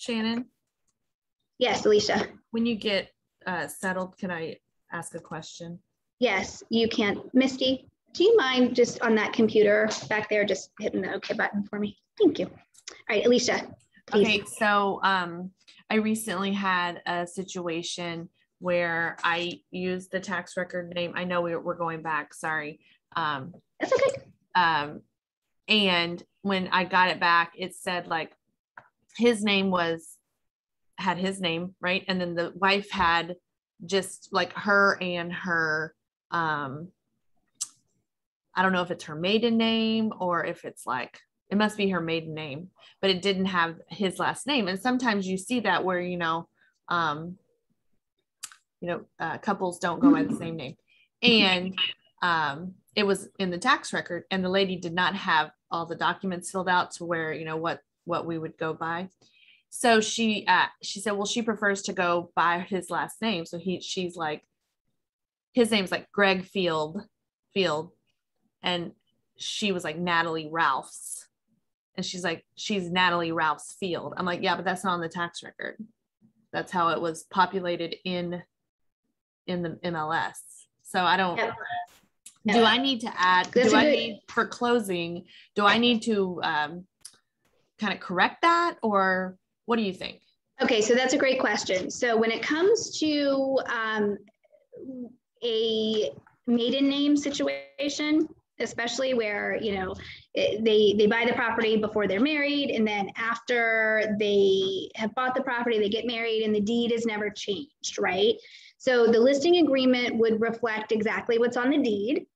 Shannon, Yes, Alicia. when you get uh, settled, can I ask a question? Yes, you can. Misty, do you mind just on that computer back there, just hitting the OK button for me? Thank you. All right, Alicia, please. Okay, so um, I recently had a situation where I used the tax record name. I know we're, we're going back, sorry. Um, That's okay. um, and when I got it back, it said like his name was had his name right, and then the wife had just like her and her. Um, I don't know if it's her maiden name or if it's like it must be her maiden name, but it didn't have his last name. And sometimes you see that where you know, um, you know, uh, couples don't go by the same name, and um, it was in the tax record and the lady did not have all the documents filled out to where you know what what we would go by. So she uh she said well she prefers to go by his last name. So he she's like his name's like greg field field. And she was like natalie ralphs. And she's like she's natalie ralphs field. I'm like yeah but that's not on the tax record. That's how it was populated in in the mls so i don't Yep. do I need to add, That's do I good- need for closing, do I need to um, kind of correct that or what do you think? Okay, so that's a great question. So when it comes to um, a maiden name situation, especially where you know they they buy the property before they're married, and then after they have bought the property, they get married, and the deed is never changed, right? So the listing agreement would reflect exactly what's on the deed.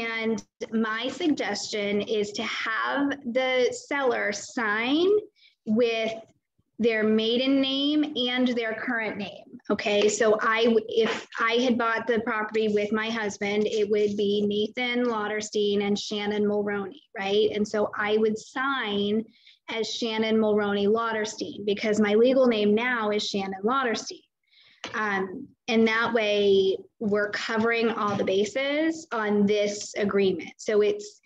And my suggestion is to have the seller sign with their maiden name and their current name. Okay, so I if I had bought the property with my husband, it would be Nathan Lauderstein and Shannon Mulroney, right? And so I would sign as Shannon Mulroney Lauderstein because my legal name now is Shannon Lauderstein. Um, and that way we're covering all the bases on this agreement. So it's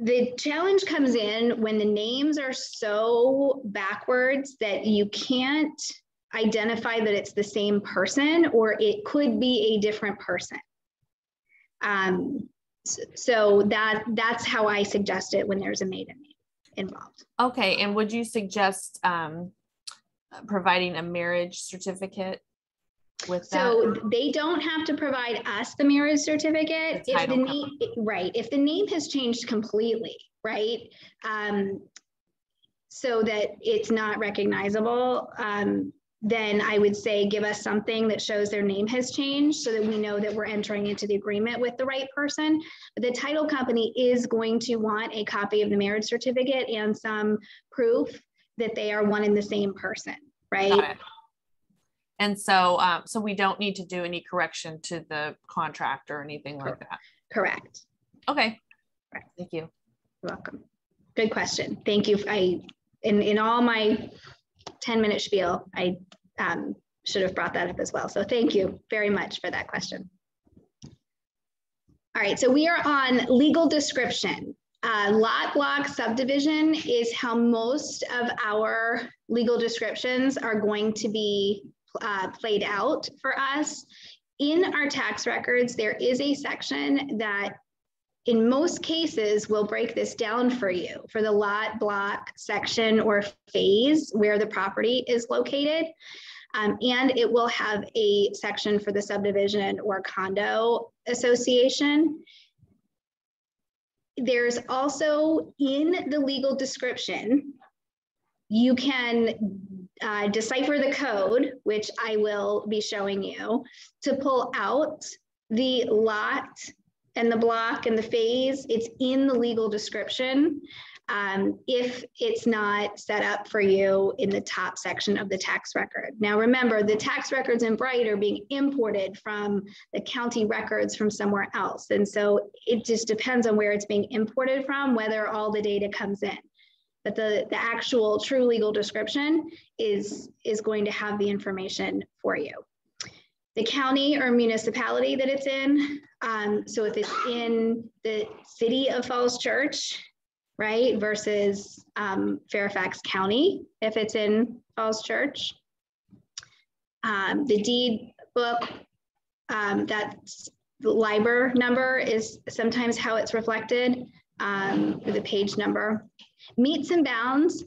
the challenge comes in when the names are so backwards that you can't identify that it's the same person or it could be a different person. Um, so that that's how I suggest it when there's a maiden name involved. Okay, and would you suggest um, providing a marriage certificate with that? So they don't have to provide us the marriage certificate The if the name, right, if the name has changed completely, right? Um, so that it's not recognizable, um, then I would say give us something that shows their name has changed so that we know that we're entering into the agreement with the right person. But the title company is going to want a copy of the marriage certificate and some proof that they are one and the same person, right? And so, um, so we don't need to do any correction to the contract or anything like that. Correct. Okay. Right. Thank you. You're welcome. Good question. Thank you. I, in, in all my 10 minute spiel, I um, should have brought that up as well. So thank you very much for that question. All right, so we are on legal description. Uh, lot block subdivision is how most of our legal descriptions are going to be uh, played out for us. In our tax records, there is a section that in most cases, we'll break this down for you for the lot, block, section, or phase where the property is located. Um, and it will have a section for the subdivision or condo association. There's also in the legal description, you can uh, decipher the code, which I will be showing you, to pull out the lot and the block and the phase, it's in the legal description. Um, if it's not set up for you in the top section of the tax record. Now, remember, the tax records in Bright are being imported from the county records from somewhere else. And so it just depends on where it's being imported from, whether all the data comes in. But the, the actual true legal description is, is going to have the information for you the county or municipality that it's in. Um, so if it's in the city of Falls Church, right? Versus um, Fairfax County if it's in Falls Church. Um, the deed book, um, that's the liber number is sometimes how it's reflected um, a page number. Metes and bounds,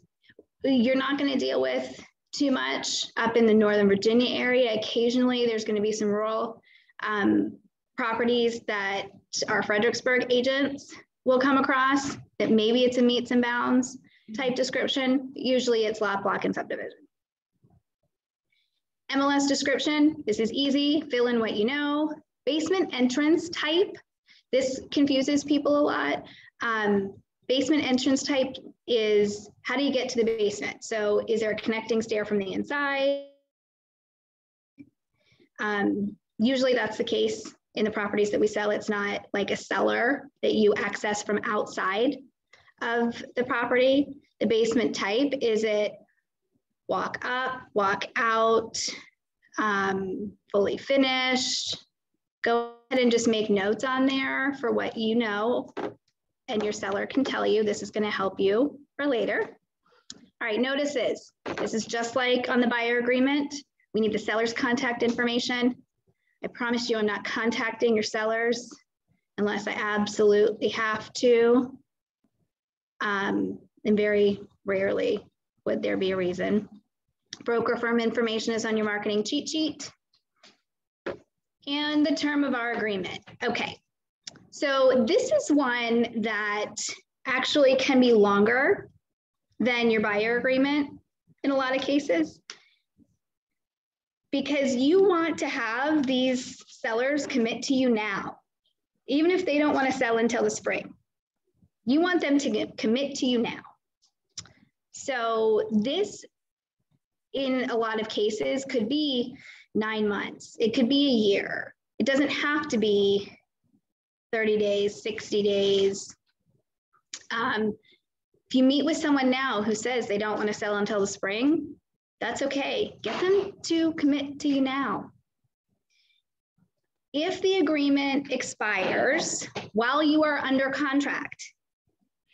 you're not going to deal with too much up in the Northern Virginia area. Occasionally, there's going to be some rural um, properties that our Fredericksburg agents will come across that maybe it's a metes and bounds type description. Usually it's lot block and subdivision. MLS description, this is easy, fill in what you know. Basement entrance type, this confuses people a lot. Um, basement entrance type is how do you get to the basement? So is there a connecting stair from the inside? Um, usually that's the case in the properties that we sell. It's not like a cellar that you access from outside of the property. The basement type, is it walk up, walk out, um, fully finished? Go ahead and just make notes on there for what you know and your seller can tell you this is gonna help you for later. All right, notices. This is just like on the buyer agreement. We need the seller's contact information. I promise you I'm not contacting your sellers unless I absolutely have to. Um, and very rarely would there be a reason. Broker firm information is on your marketing cheat sheet. And the term of our agreement. Okay, so this is one that actually can be longer than your buyer agreement in a lot of cases because you want to have these sellers commit to you now, even if they don't want to sell until the spring. You want them to get, commit to you now. So this, in a lot of cases, could be nine months. It could be a year. It doesn't have to be 30 days, 60 days. Um, if you meet with someone now who says they don't want to sell until the spring, that's okay. Get them to commit to you now. If the agreement expires while you are under contract,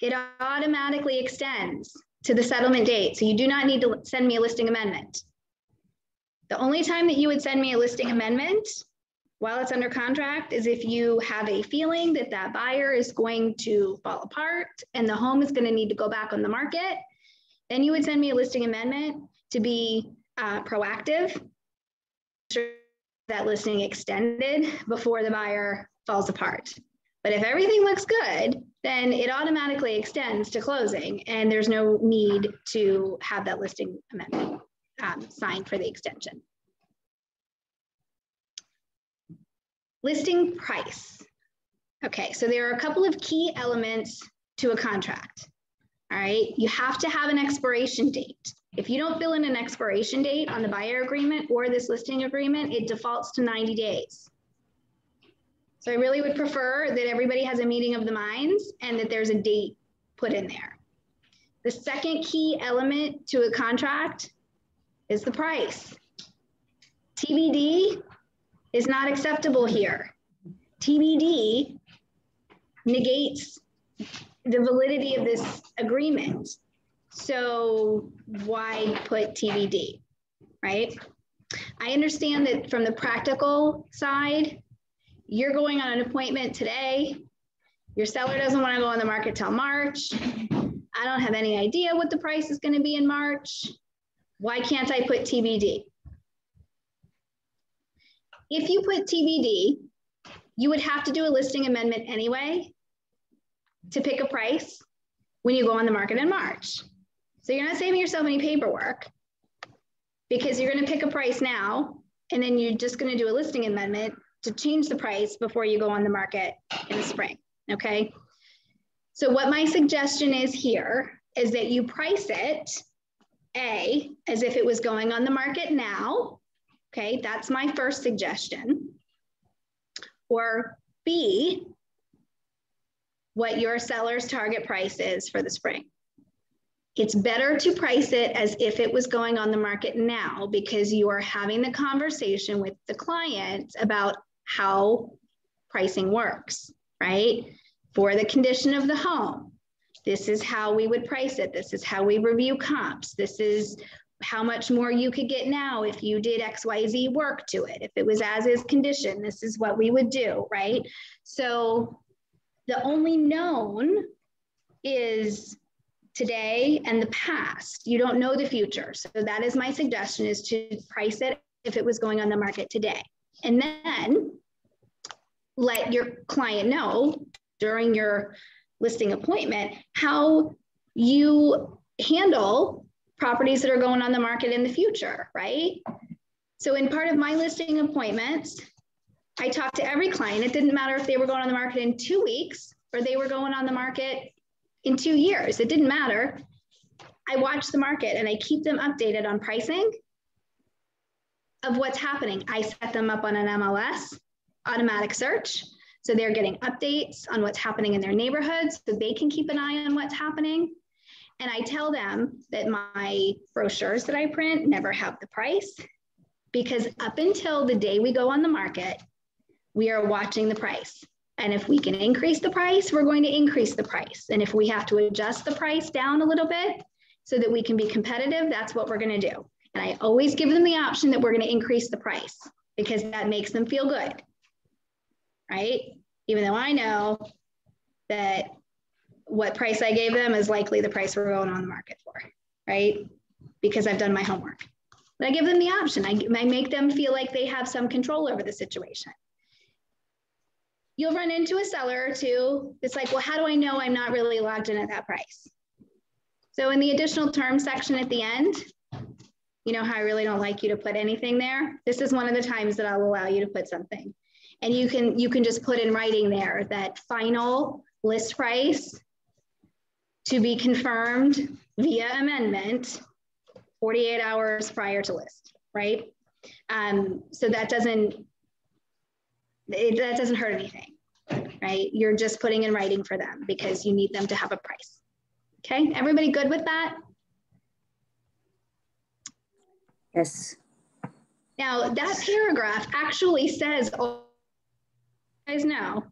it automatically extends to the settlement date. So you do not need to send me a listing amendment. The only time that you would send me a listing amendment while it's under contract is if you have a feeling that that buyer is going to fall apart and the home is going to need to go back on the market, then you would send me a listing amendment to be uh, proactive, that listing extended before the buyer falls apart. But if everything looks good, then it automatically extends to closing and there's no need to have that listing amendment um, signed for the extension. Listing price. Okay, so there are a couple of key elements to a contract. All right, you have to have an expiration date. If you don't fill in an expiration date on the buyer agreement or this listing agreement, it defaults to 90 days. So I really would prefer that everybody has a meeting of the minds and that there's a date put in there. The second key element to a contract is the price. TBD is not acceptable here. TBD negates the validity of this agreement. So why put TBD, right? I understand that from the practical side, you're going on an appointment today. Your seller doesn't want to go on the market till March. I don't have any idea what the price is going to be in March. Why can't I put TBD? If you put TBD, you would have to do a listing amendment anyway to pick a price when you go on the market in March. So you're not saving yourself any paperwork because you're going to pick a price now and then you're just going to do a listing amendment to change the price before you go on the market in the spring. Okay. So, what my suggestion is here is that you price it A, as if it was going on the market now. Okay. That's my first suggestion. Or B, what your seller's target price is for the spring. It's better to price it as if it was going on the market now because you are having the conversation with the client about how pricing works, right? For the condition of the home, This is how we would price it. This is how we review comps. This is how much more you could get now if you did XYZ work to it. If it was as is condition, this is what we would do, right? So the only known is today and the past. You don't know the future. So that is my suggestion is to price it if it was going on the market today. And then let your client know during your listing appointment how you handle properties that are going on the market in the future, right? So in part of my listing appointments, I talked to every client. It didn't matter if they were going on the market in two weeks or they were going on the market in two years. It didn't matter. I watch the market and I keep them updated on pricing of what's happening. I set them up on an MLS, automatic search. So they're getting updates on what's happening in their neighborhoods so they can keep an eye on what's happening. And I tell them that my brochures that I print never have the price because up until the day we go on the market, we are watching the price. And if we can increase the price, we're going to increase the price. And if we have to adjust the price down a little bit so that we can be competitive, that's what we're going to do. And I always give them the option that we're going to increase the price because that makes them feel good. Right? Even though I know that what price I gave them is likely the price we're going on the market for. Right? Because I've done my homework. But I give them the option. I, I make them feel like they have some control over the situation you'll run into a seller or two. It's like, well, how do I know I'm not really locked in at that price? So in the additional term section at the end, you know how I really don't like you to put anything there. This is one of the times that I'll allow you to put something. And you can you can just put in writing there that final list price to be confirmed via amendment 48 hours prior to list, right? Um, so that doesn't it, that doesn't hurt anything, right? You're just putting in writing for them because you need them to have a price. Okay, everybody good with that? Yes. Now that paragraph actually says, oh, guys know,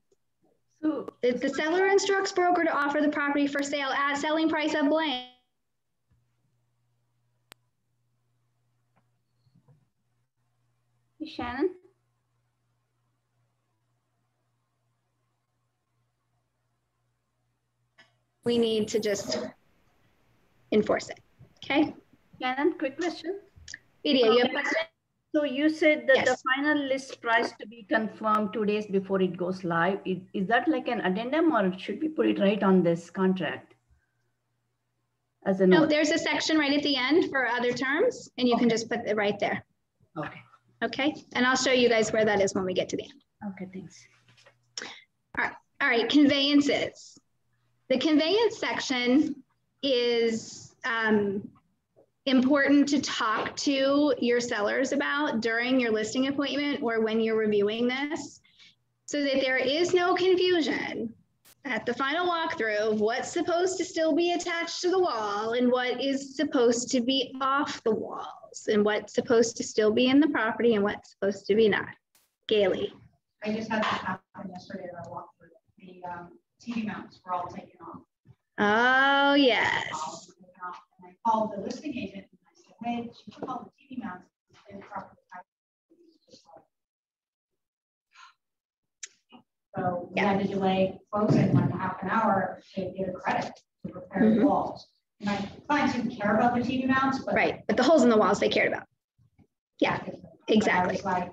if the seller instructs broker to offer the property for sale at selling price of blank, Shannon? we need to just enforce it. Okay? Shannon, quick question. Lydia, you have a question? So you said that Yes. the final list price to be confirmed two days before it goes live. Is, is that like an addendum or should we put it right on this contract? As a No, note? there's a section right at the end for other terms, and you can just put it right there. Okay, Okay? And I'll show you guys where that is when we get to the end. okay, thanks. All right, conveyances. The conveyance section is um, important to talk to your sellers about during your listing appointment or when you're reviewing this so that there is no confusion at the final walkthrough of what's supposed to still be attached to the wall and what is supposed to be off the walls and what's supposed to still be in the property and what's supposed to be not. Gailey. I just had this happen yesterday that I walked through. The um, TV mounts were all taken off. Oh, yes. all taken off. And I called the listing agent and I said, hey, she took all the TV mounts and properly So we had to delay closing like half an hour to get a credit to repair the Mhm. walls. My clients didn't care about the TV mounts, but. Right, but the holes in the walls they cared about. Yeah, exactly. Like.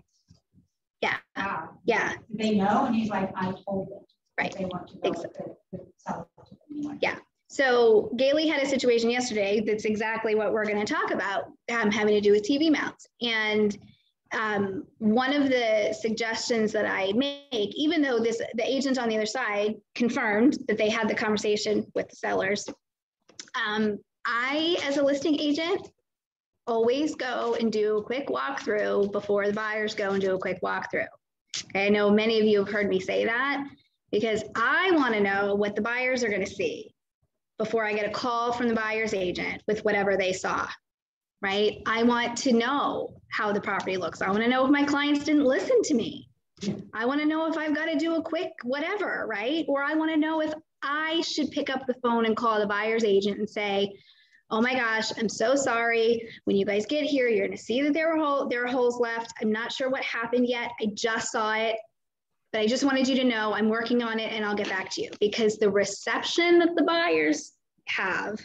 Yeah. Wow. Yeah, Did They know, and he's like, I told them. Right. They want to go with the, the seller to them anyway. Yeah. So Gailey had a situation yesterday that's exactly what we're going to talk about, um, having to do with TV mounts. And um, one of the suggestions that I make, even though this the agent on the other side confirmed that they had the conversation with the sellers, um, I, as a listing agent, always go and do a quick walkthrough before the buyers go and do a quick walkthrough. Okay, I know many of you have heard me say that because I want to know what the buyers are going to see before I get a call from the buyer's agent with whatever they saw, right? I want to know how the property looks. I want to know if my clients didn't listen to me. I want to know if I've got to do a quick whatever, right? Or I want to know if I should pick up the phone and call the buyer's agent and say, oh my gosh, I'm so sorry. When you guys get here, you're going to see that there are, hole, there are holes left. I'm not sure what happened yet. I just saw it. But I just wanted you to know I'm working on it and I'll get back to you because the reception that the buyers have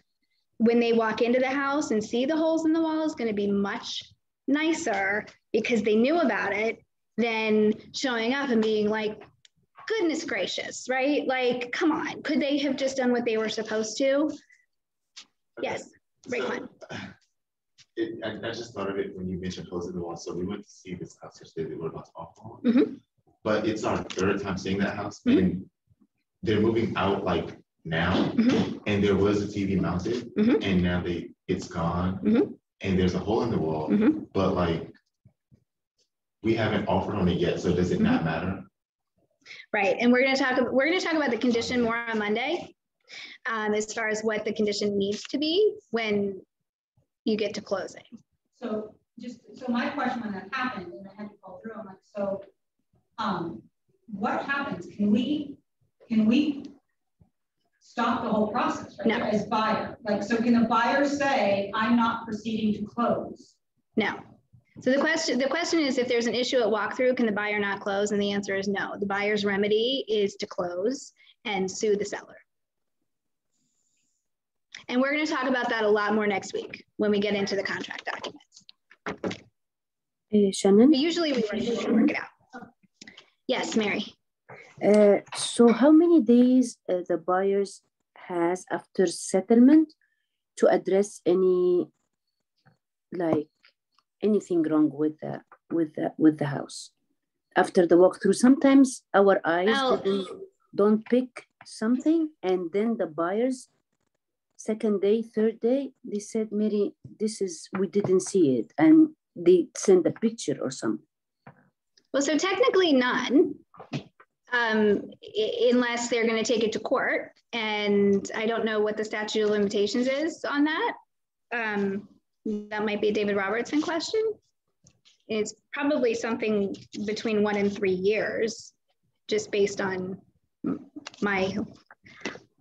when they walk into the house and see the holes in the wall is going to be much nicer because they knew about it than showing up and being like, goodness gracious, right? Like, come on, could they have just done what they were supposed to? Yes, So, one. It, I, I just thought of it when you mentioned holes in the wall. So we went to see this house yesterday. They were about to offer. But it's our third time seeing that house, Mhm. and they're moving out like now. Mhm. And there was a TV mounted, Mhm. and now they it's gone, Mhm. and there's a hole in the wall. Mhm. But like, we haven't offered on it yet. So does it not Mm-hmm. matter? Right, and we're gonna talk, we're gonna talk about the condition more on Monday. Um, as far as what the condition needs to be when you get to closing. So just, so my question when that happened, and I had to call through, I'm like, so, um, what happens? Can we, can we stop the whole process, right? No. As buyer, like, so can the buyer say, I'm not proceeding to close? No. So the question, the question is if there's an issue at walkthrough, can the buyer not close? And the answer is no. The buyer's remedy is to close and sue the seller. And we're gonna talk about that a lot more next week when we get into the contract documents. Uh, Shannon, But usually we work we can work it out. Yes, Mary. uh, so how many days uh, the buyers has after settlement to address any like anything wrong with the with the with the house after the walkthrough? Sometimes our eyes Well- didn't, don't pick something, and then the buyers second day, third day, they said, Mary, this is we didn't see it, and they send a picture or something. Well, so technically none, um, unless they're gonna take it to court. And I don't know what the statute of limitations is on that. Um, that might be a David Robertson question. It's probably something between one and three years, just based on my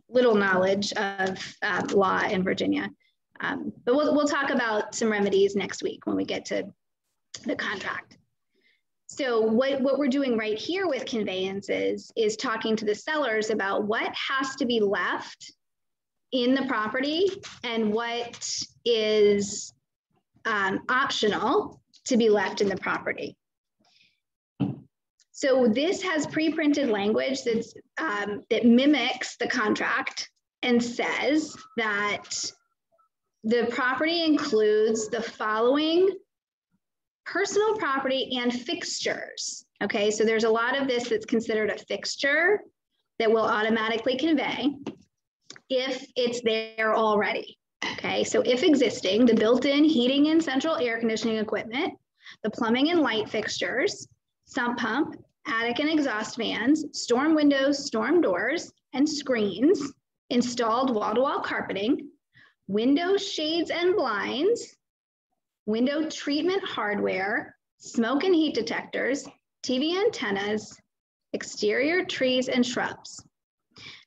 little knowledge of uh, law in Virginia. Um, but we'll, we'll talk about some remedies next week when we get to the contract. So what, what we're doing right here with conveyances is talking to the sellers about what has to be left in the property and what is um, optional to be left in the property. So this has pre-printed language that's, um, that mimics the contract and says that the property includes the following personal property and fixtures. Okay, so there's a lot of this that's considered a fixture that will automatically convey if it's there already. Okay, so if existing, the built-in heating and central air conditioning equipment, the plumbing and light fixtures, sump pump, attic and exhaust fans, storm windows, storm doors, and screens, installed wall-to-wall carpeting, windows, shades, and blinds, window treatment hardware, smoke and heat detectors, TV antennas, exterior trees and shrubs.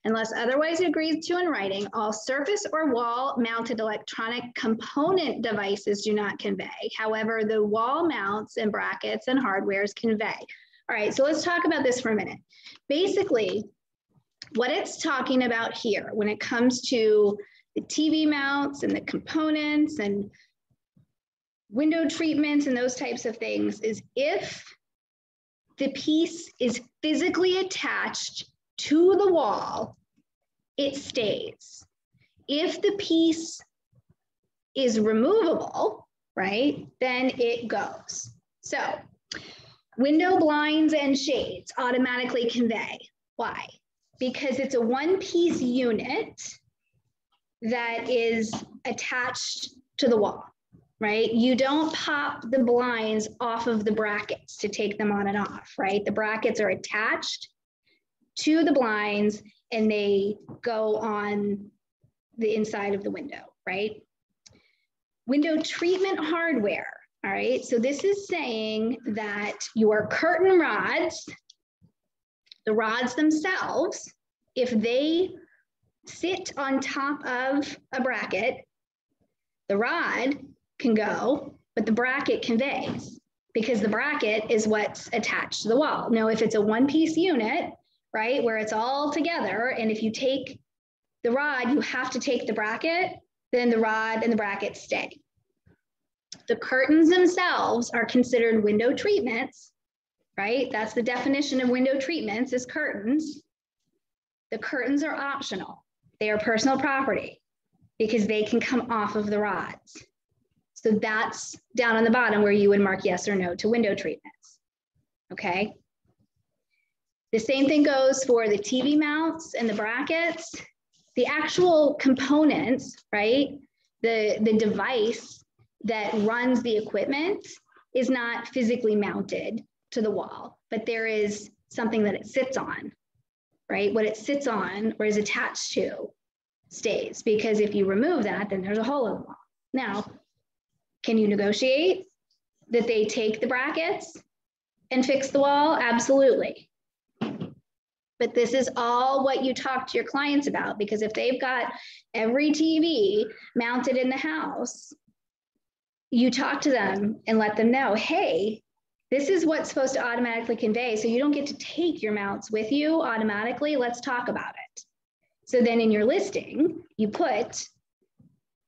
Unless otherwise agreed to in writing, all surface or wall mounted electronic component devices do not convey. However, the wall mounts and brackets and hardwares convey. All right, so let's talk about this for a minute. Basically, what it's talking about here when it comes to the TV mounts and the components and window treatments and those types of things is if the piece is physically attached to the wall, it stays. If the piece is removable, right, then it goes. So window blinds and shades automatically convey. Why? Because it's a one piece unit that is attached to the wall right? You don't pop the blinds off of the brackets to take them on and off, right? The brackets are attached to the blinds and they go on the inside of the window, right? Window treatment hardware, all right? So this is saying that your curtain rods, the rods themselves, if they sit on top of a bracket. The rod can go, but the bracket conveys because the bracket is what's attached to the wall. Now, if it's a one piece unit, right, where it's all together, and if you take the rod, you have to take the bracket, then the rod and the bracket stay. The curtains themselves are considered window treatments, right? That's the definition of window treatments is curtains. The curtains are optional. They are personal property because they can come off of the rods. So that's down on the bottom where you would mark yes or no to window treatments. Okay. The same thing goes for the TV mounts and the brackets. The actual components, right? The, the device that runs the equipment is not physically mounted to the wall, but there is something that it sits on, right? What it sits on or is attached to stays because if you remove that, then there's a hole in the wall. Now, can you negotiate that they take the brackets and fix the wall? Absolutely. But this is all what you talk to your clients about because if they've got every TV mounted in the house, you talk to them and let them know, hey, this is what's supposed to automatically convey. So you don't get to take your mounts with you automatically. Let's talk about it. So then in your listing, you put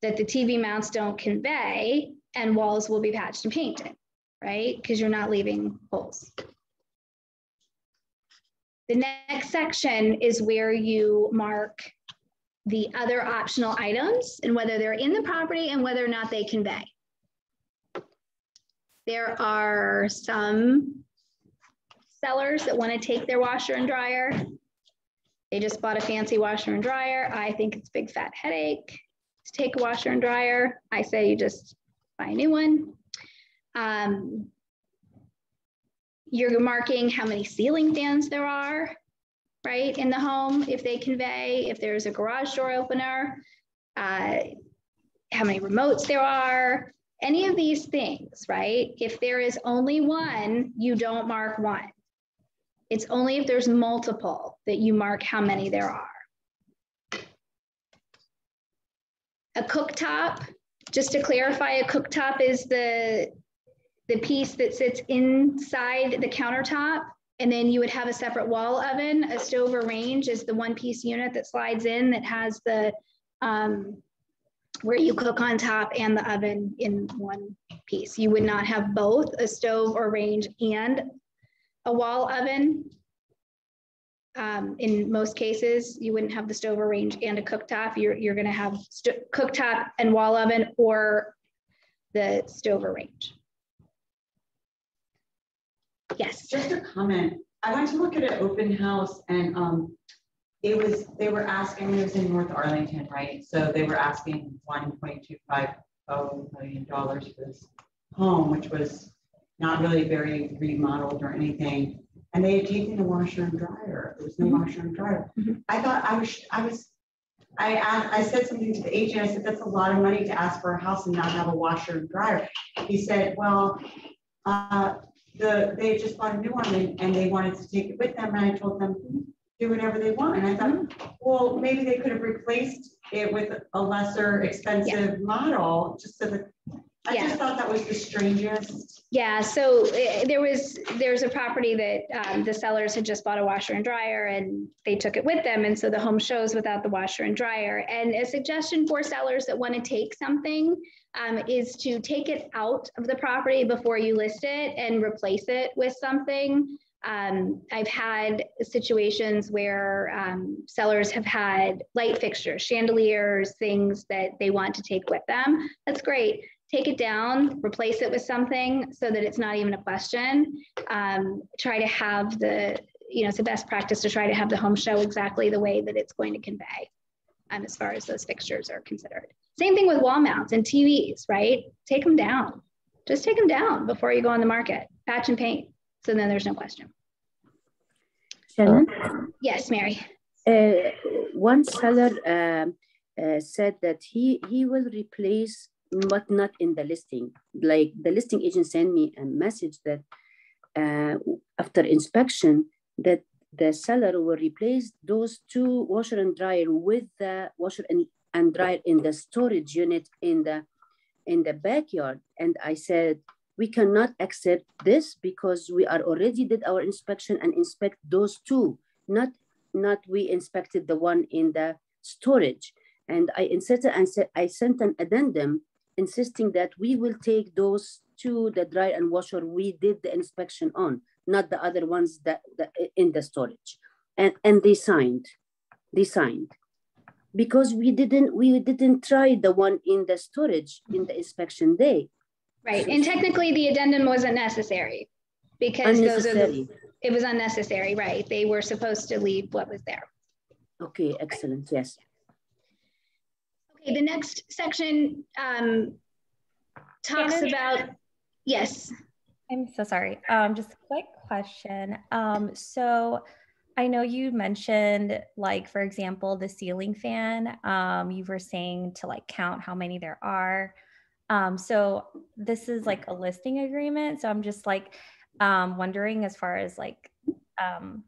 that the TV mounts don't convey and walls will be patched and painted, right? Because you're not leaving holes. The next section is where you mark the other optional items and whether they're in the property and whether or not they convey. There are some sellers that want to take their washer and dryer. They just bought a fancy washer and dryer. I think it's big fat headache to take a washer and dryer. I say you just buy a new one. Um, you're marking how many ceiling fans there are, right, in the home, if they convey, if there's a garage door opener, uh, how many remotes there are, any of these things, right? If there is only one, you don't mark one. It's only if there's multiple that you mark how many there are. A cooktop, just to clarify, a cooktop is the, the piece that sits inside the countertop. And then you would have a separate wall oven. A stove or range is the one piece unit that slides in that has the um, where you cook on top and the oven in one piece. You would not have both a stove or range and a wall oven. Um, in most cases, you wouldn't have the stove range and a cooktop. You're, you're gonna have cooktop and wall oven or the stove range. Yes. Just a comment. I went to look at an open house and um, it was, they were asking, it was in North Arlington, right? So they were asking $1.25 million for this home, which was not really very remodeled or anything. And they had taken the washer and dryer. There was no mm-hmm. washer and dryer. Mm-hmm. I thought I was, I was, I asked, I said something to the agent. I said, that's a lot of money to ask for a house and not have a washer and dryer. He said, well, uh, the, they just bought a new one and, and they wanted to take it with them. And I told them, do whatever they want. And I thought, well, maybe they could have replaced it with a lesser expensive yeah. model just so that I yeah. just thought that was the strangest. Yeah, so it, there was there's a property that um, the sellers had just bought a washer and dryer and they took it with them, and so the home shows without the washer and dryer. And a suggestion for sellers that want to take something um, is to take it out of the property before you list it and replace it with something. Um, I've had situations where um, sellers have had light fixtures, chandeliers, things that they want to take with them. That's great. Take it down, replace it with something so that it's not even a question. Um, try to have the, you know, it's a best practice to try to have the home show exactly the way that it's going to convey um, as far as those fixtures are considered. Same thing with wall mounts and TVs, right? Take them down. Just take them down before you go on the market. Patch and paint. So then there's no question. Shannon? Yes, Mary. Uh, one seller uh, uh, said that he, he will replace, but not in the listing. Like the listing agent sent me a message that uh, after inspection, that the seller will replace those two washer and dryer with the washer and, and dryer in the storage unit in the in the backyard. And I said, we cannot accept this because we are already did our inspection and inspect those two, not, not we inspected the one in the storage. And I inserted and said, I sent an addendum insisting that we will take those two, the dryer and washer we did the inspection on, not the other ones that, that in the storage. And, and they signed, they signed because we didn't we didn't try the one in the storage in the inspection day. Right, and technically the addendum wasn't necessary because those are the, it was unnecessary, right? They were supposed to leave what was there. Okay, excellent, yes. Okay, the next section um, talks about, yes. I'm so sorry. Um, just a quick question. Um, so I know you mentioned, like, for example, the ceiling fan. Um, you were saying to like count how many there are. Um, so this is like a listing agreement. So I'm just like um, wondering, as far as like, um,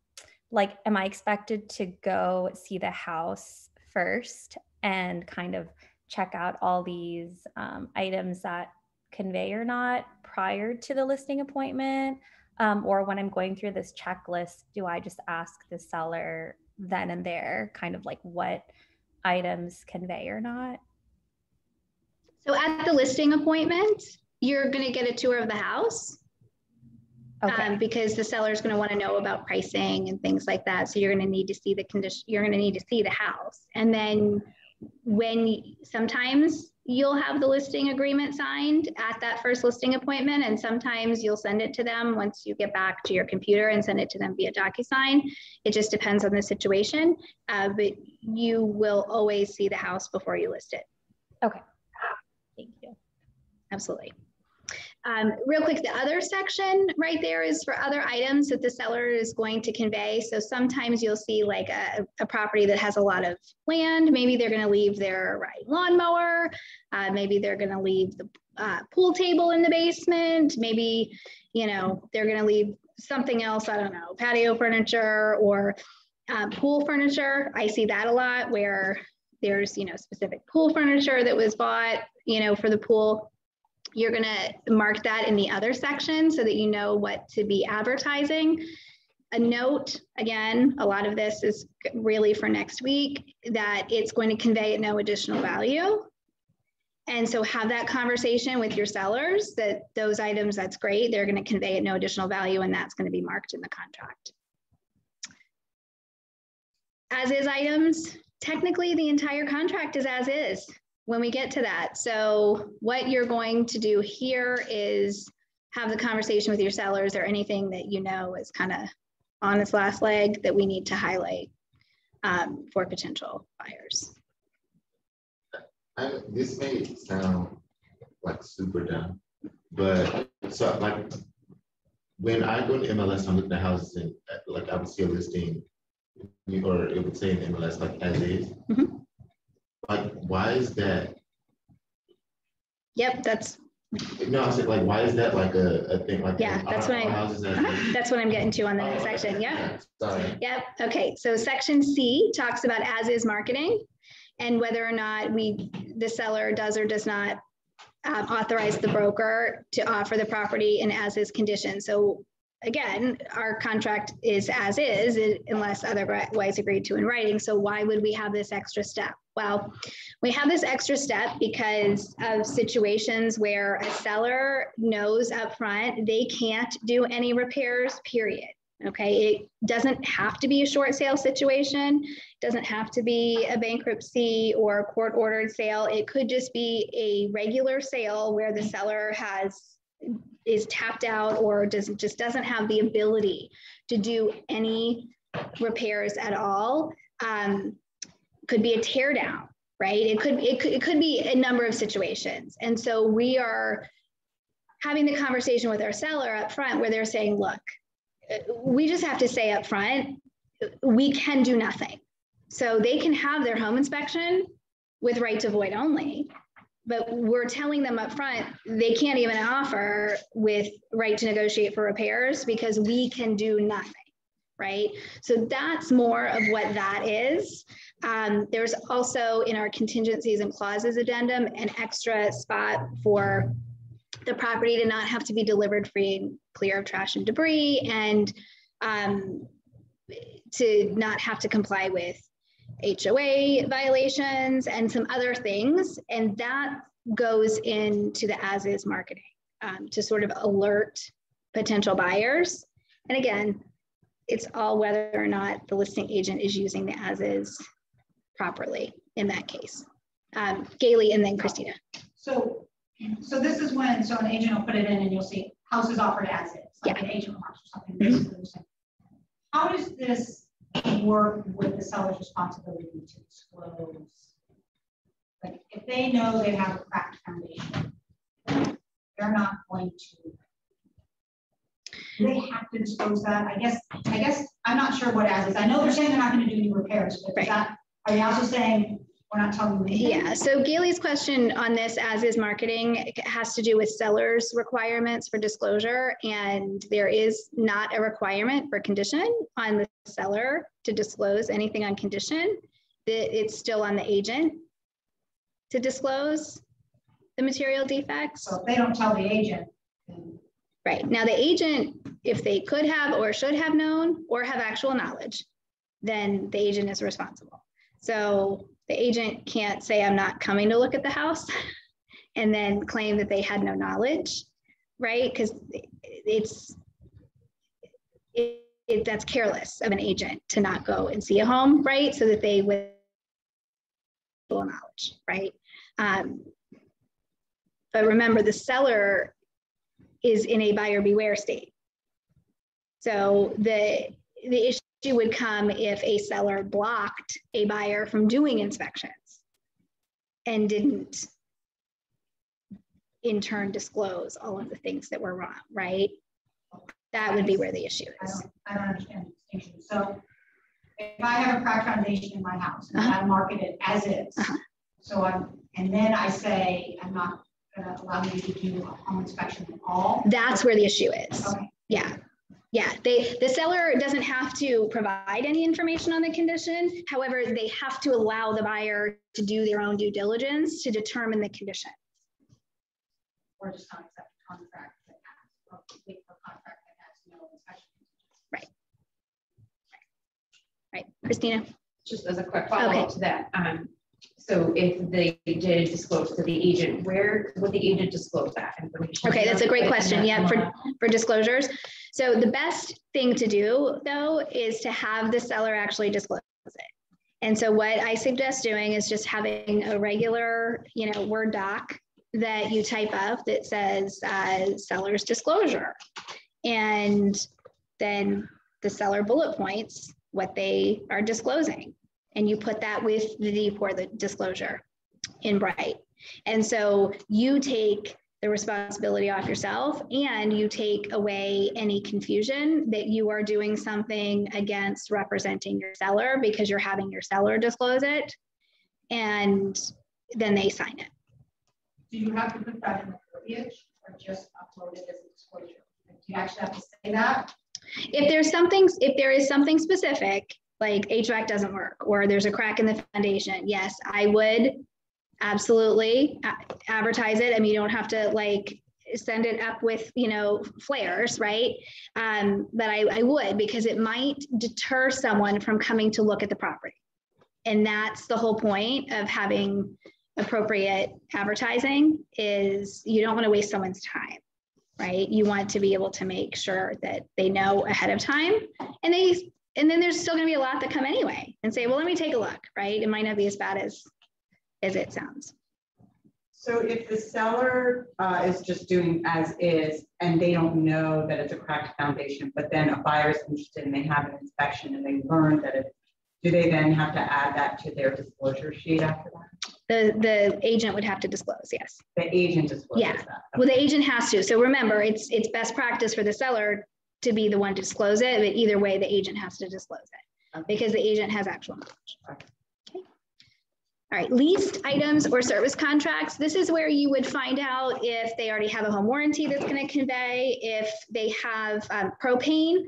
like, am I expected to go see the house first and kind of check out all these um, items that convey or not prior to the listing appointment? Um, or when I'm going through this checklist, do I just ask the seller then and there kind of like what items convey or not? So at the listing appointment, you're going to get a tour of the house. Okay. Um, because the seller is going to want to know about pricing and things like that. So you're going to need to see the condition. You're going to need to see the house, and then when sometimes you'll have the listing agreement signed at that first listing appointment. And sometimes you'll send it to them once you get back to your computer and send it to them via DocuSign. It just depends on the situation, uh, but you will always see the house before you list it. Okay, thank you. Absolutely. Um, real quick, the other section right there is for other items that the seller is going to convey. So sometimes you'll see like a, a property that has a lot of land. Maybe they're going to leave their right lawnmower. Uh, maybe they're going to leave the uh, pool table in the basement. Maybe, you know, they're going to leave something else. I don't know, patio furniture or uh, pool furniture. I see that a lot where there's, you know, specific pool furniture that was bought, you know, for the pool you're going to mark that in the other section so that you know what to be advertising. A note, again, a lot of this is really for next week, that it's going to convey at no additional value. And so have that conversation with your sellers that those items, that's great. They're going to convey at no additional value and that's going to be marked in the contract. As is items, technically the entire contract is as is when we get to that. So what you're going to do here is have the conversation with your sellers or anything that you know is kind of on this last leg that we need to highlight um, for potential buyers. I, this may sound like super dumb, but so like when I go to MLS, I'm looking at houses and like I would see a listing or it would say in MLS like as is. Mm -hmm. Like, why is that? Yep, that's. No, I said like, why is that like a, a thing? Like, yeah, that's what I. Uh-huh, that's what I'm getting to on the next oh, section. Yeah. Sorry. Yep. Okay. So section C talks about as is marketing, and whether or not we the seller does or does not um, authorize the broker to offer the property in as is condition. So again, our contract is as is unless otherwise agreed to in writing. So why would we have this extra step? Well, we have this extra step because of situations where a seller knows upfront they can't do any repairs, period. Okay, it doesn't have to be a short sale situation, doesn't have to be a bankruptcy or a court ordered sale. It could just be a regular sale where the seller has is tapped out or does just doesn't have the ability to do any repairs at all. Um, could be a tear down, right? It could, it could it could be a number of situations. And so we are having the conversation with our seller up front where they're saying, look, uh, we just have to say up front, we can do nothing. So they can have their home inspection with right to void only, but we're telling them up front they can't even offer with right to negotiate for repairs because we can do nothing right? So that's more of what that is. Um, there's also in our contingencies and clauses addendum an extra spot for the property to not have to be delivered free and clear of trash and debris and um, to not have to comply with HOA violations and some other things. And that goes into the as is marketing um, to sort of alert potential buyers. And again, it's all whether or not the listing agent is using the as is properly in that case. Um, Gailey and then Christina. So, so this is when, so an agent will put it in and you'll see houses offered as is, like Yeah. an agent marks or something. This is what you're saying. How does this work with the seller's responsibility to disclose? Like, if they know they have a cracked foundation, they're not going to. They have to disclose that, I guess, I guess, I'm not sure what as is, I know they're saying they're not gonna do any repairs, but Right. is that, are you also saying, we're not anything? Yeah, so Gailey's question on this as is marketing has to do with sellers requirements for disclosure. And there is not a requirement for condition on the seller to disclose anything on condition. That it's still on the agent to disclose the material defects. So if they don't tell the agent, Right. Now, the agent, if they could have or should have known or have actual knowledge, then the agent is responsible. So the agent can't say, I'm not coming to look at the house and then claim that they had no knowledge, right? Because it's, it, it, that's careless of an agent to not go and see a home, right? So that they would full knowledge, right? Um, but remember, the seller is in a buyer beware state. So the, the issue would come if a seller blocked a buyer from doing inspections and didn't in turn disclose all of the things that were wrong, right? That would be where the issue I is. don't, I don't understand the distinction. So if I have a cracked foundation in my house and Uh-huh. I market it as is, Uh-huh. so I'm, and then I say, I'm not gonna allow you to do a home inspection at all. That's where the issue is. Okay, Yeah. Yeah, they, the seller doesn't have to provide any information on the condition. However, they have to allow the buyer to do their own due diligence to determine the condition. or just not accept a contract that has, or wait for a contract that has no inspection. Right, Christina? Just as a quick follow-up to that, um, so if they did disclose to the agent, where would the agent disclose that information? Okay, that's a great question. Yeah, for- for disclosures. So the best thing to do though is to have the seller actually disclose it. And so what I suggest doing is just having a regular, you know, Word doc that you type up that says uh, seller's disclosure. And then the seller bullet points what they are disclosing. And you put that with the D for the disclosure in Bright. And so you take the responsibility off yourself and you take away any confusion that you are doing something against representing your seller because you're having your seller disclose it and then they sign it. Do you have to put that in the verbiage or just upload it as a disclosure? Do you actually have to say that? If there's something, if there is something specific, like HVAC doesn't work or there's a crack in the foundation, yes, I would absolutely advertise it. I mean, you don't have to like send it up with, you know, flares, right? Um, but I, I would because it might deter someone from coming to look at the property. And that's the whole point of having appropriate advertising is you don't want to waste someone's time right? You want to be able to make sure that they know ahead of time and they and then there's still going to be a lot that come anyway and say, well, let me take a look, right? It might not be as bad as as it sounds. So if the seller uh, is just doing as is and they don't know that it's a cracked foundation, but then a buyer is interested and they have an inspection and they learn that it, do they then have to add that to their disclosure sheet after that? The the agent would have to disclose, yes. The agent discloses Yeah. that. Well, the agent has to. So remember, it's it's best practice for the seller to be the one to disclose it, but either way, the agent has to disclose it Okay. because the agent has actual knowledge. Okay. Okay. All right, leased items or service contracts. This is where you would find out if they already have a home warranty that's going to convey, if they have um, propane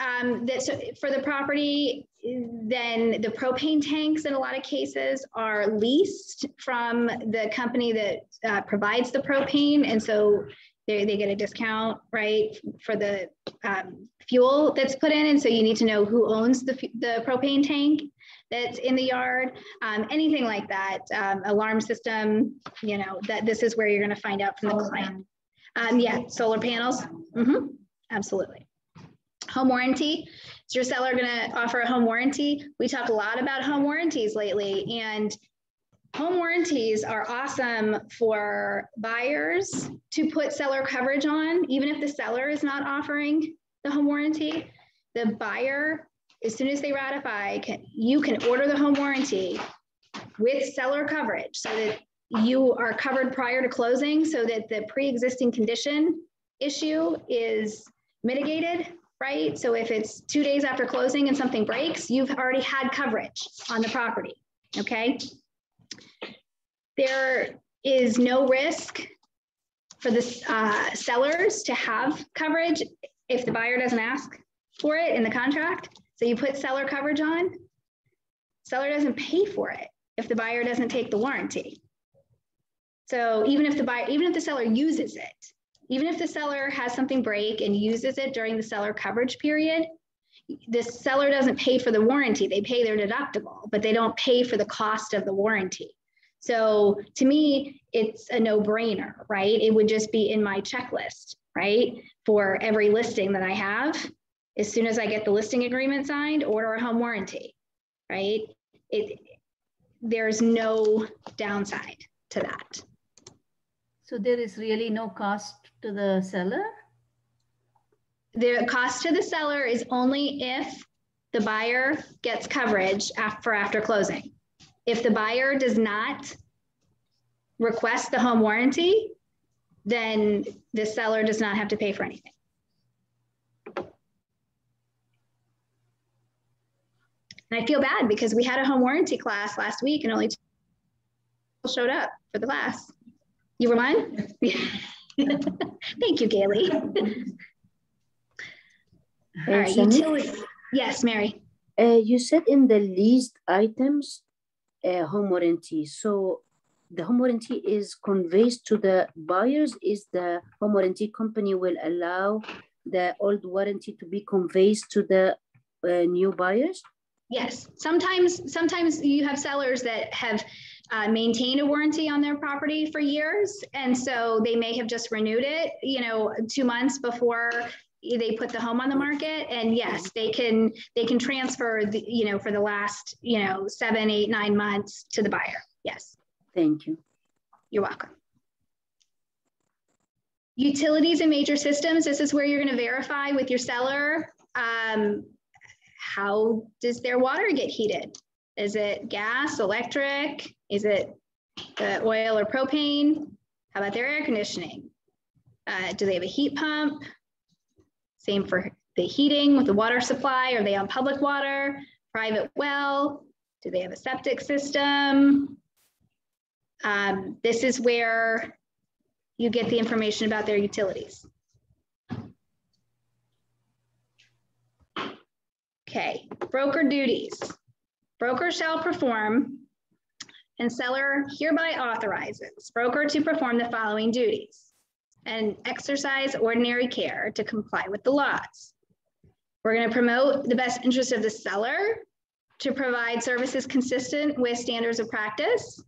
um, that so for the property, then the propane tanks in a lot of cases are leased from the company that uh, provides the propane. And so they, they get a discount, right, for the um, fuel that's put in. And so you need to know who owns the, the propane tank that's in the yard, um, anything like that, um, alarm system, you know, that this is where you're going to find out from the client. Um, yeah, solar panels. Mm-hmm, absolutely. Home warranty. Is your seller going to offer a home warranty? We talk a lot about home warranties lately, and home warranties are awesome for buyers to put seller coverage on, even if the seller is not offering the home warranty. The buyer, as soon as they ratify, can, you can order the home warranty with seller coverage so that you are covered prior to closing so that the pre-existing condition issue is mitigated, right? So if it's two days after closing and something breaks, you've already had coverage on the property, okay? There is no risk for the uh, sellers to have coverage if the buyer doesn't ask for it in the contract. So you put seller coverage on, seller doesn't pay for it if the buyer doesn't take the warranty. So even if the buyer, even if the seller uses it, even if the seller has something break and uses it during the seller coverage period, the seller doesn't pay for the warranty. They pay their deductible, but they don't pay for the cost of the warranty. So to me, it's a no brainer, right? It would just be in my checklist, right? For every listing that I have, as soon as I get the listing agreement signed, order a home warranty, right? It, there's no downside to that. So there is really no cost to the seller? The cost to the seller is only if the buyer gets coverage for after closing. If the buyer does not request the home warranty, then the seller does not have to pay for anything. And I feel bad because we had a home warranty class last week and only two people showed up for the class. You were mine? Thank you, Gailey. All right, utility. Yes, Mary. Uh, you said in the leased items, uh, home warranty. So the home warranty is conveyed to the buyers. Is the home warranty company will allow the old warranty to be conveyed to the uh, new buyers? Yes. Sometimes, sometimes you have sellers that have uh, maintain a warranty on their property for years. And so they may have just renewed it, you know, two months before they put the home on the market and yes they can they can transfer the you know for the last you know seven eight nine months to the buyer. Yes. Thank you. You're welcome. Utilities and major systems this is where you're going to verify with your seller um, how does their water get heated? Is it gas electric? Is it the oil or propane? How about their air conditioning? Uh, do they have a heat pump? Same for the heating with the water supply. Are they on public water, private well? Do they have a septic system? Um, this is where you get the information about their utilities. Okay, broker duties. Broker shall perform and seller hereby authorizes broker to perform the following duties and exercise ordinary care to comply with the laws. We're going to promote the best interest of the seller to provide services consistent with standards of practice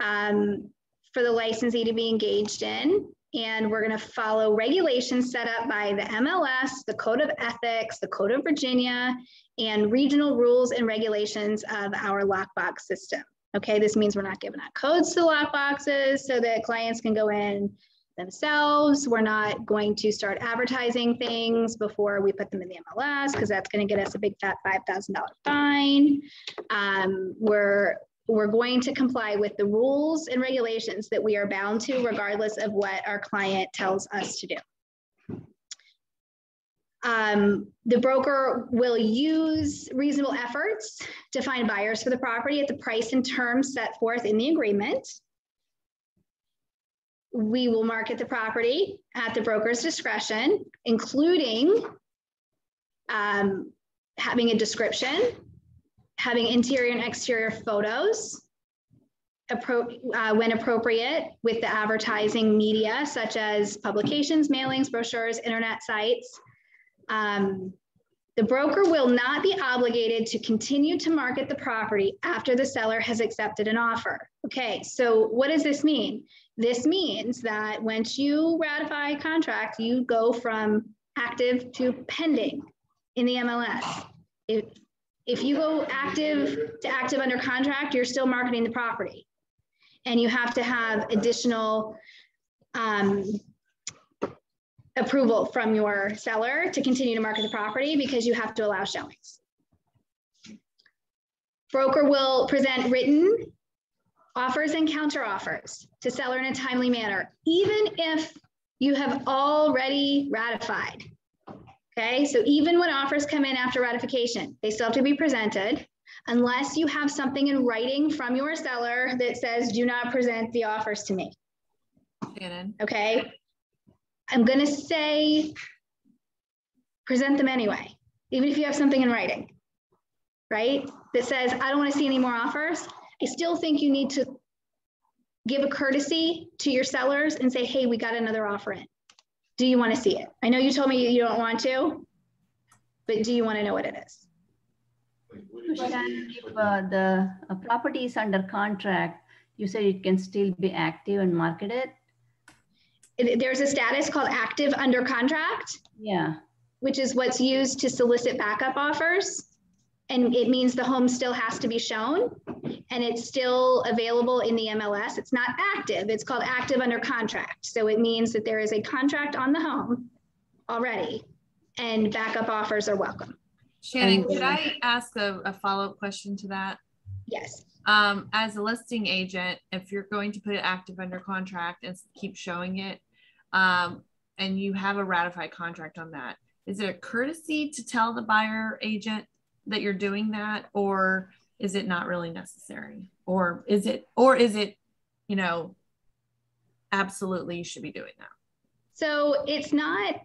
um, for the licensee to be engaged in. And we're going to follow regulations set up by the MLS, the Code of Ethics, the Code of Virginia, and regional rules and regulations of our lockbox system. Okay, this means we're not giving out codes to lockboxes so that clients can go in themselves. We're not going to start advertising things before we put them in the MLS because that's going to get us a big fat $5,000 fine. Um, we're we're going to comply with the rules and regulations that we are bound to regardless of what our client tells us to do. Um, the broker will use reasonable efforts to find buyers for the property at the price and terms set forth in the agreement. We will market the property at the broker's discretion, including um, having a description, having interior and exterior photos, appro- uh, when appropriate, with the advertising media such as publications, mailings, brochures, internet sites. Um, the broker will not be obligated to continue to market the property after the seller has accepted an offer. Okay, so what does this mean? This means that once you ratify a contract, you go from active to pending in the MLS. If, if you go active to active under contract, you're still marketing the property. And you have to have additional um, approval from your seller to continue to market the property because you have to allow showings. Broker will present written offers and counter offers to seller in a timely manner, even if you have already ratified. Okay, so even when offers come in after ratification, they still have to be presented unless you have something in writing from your seller that says, do not present the offers to me. Shannon. Okay, I'm going to say present them anyway, even if you have something in writing, right? That says, I don't want to see any more offers. I still think you need to give a courtesy to your sellers and say, hey, we got another offer in. Do you want to see it? I know you told me you don't want to, but do you want to know what it is? Shannon, if uh, the uh, property is under contract, you said it can still be active and marketed? It- There's a status called active under contract. Yeah. which is what's used to solicit backup offers. And it means the home still has to be shown and it's still available in the MLS. It's not active, it's called active under contract. So it means that there is a contract on the home already and backup offers are welcome. Shannon, could uh, I ask a, a follow-up question to that? Yes. Um, as a listing agent, if you're going to put it active under contract and keep showing it, um, and you have a ratified contract on that, is it a courtesy to tell the buyer agent that you're doing that, or is it not really necessary? Or is it, or is it, you know, absolutely you should be doing that? So it's not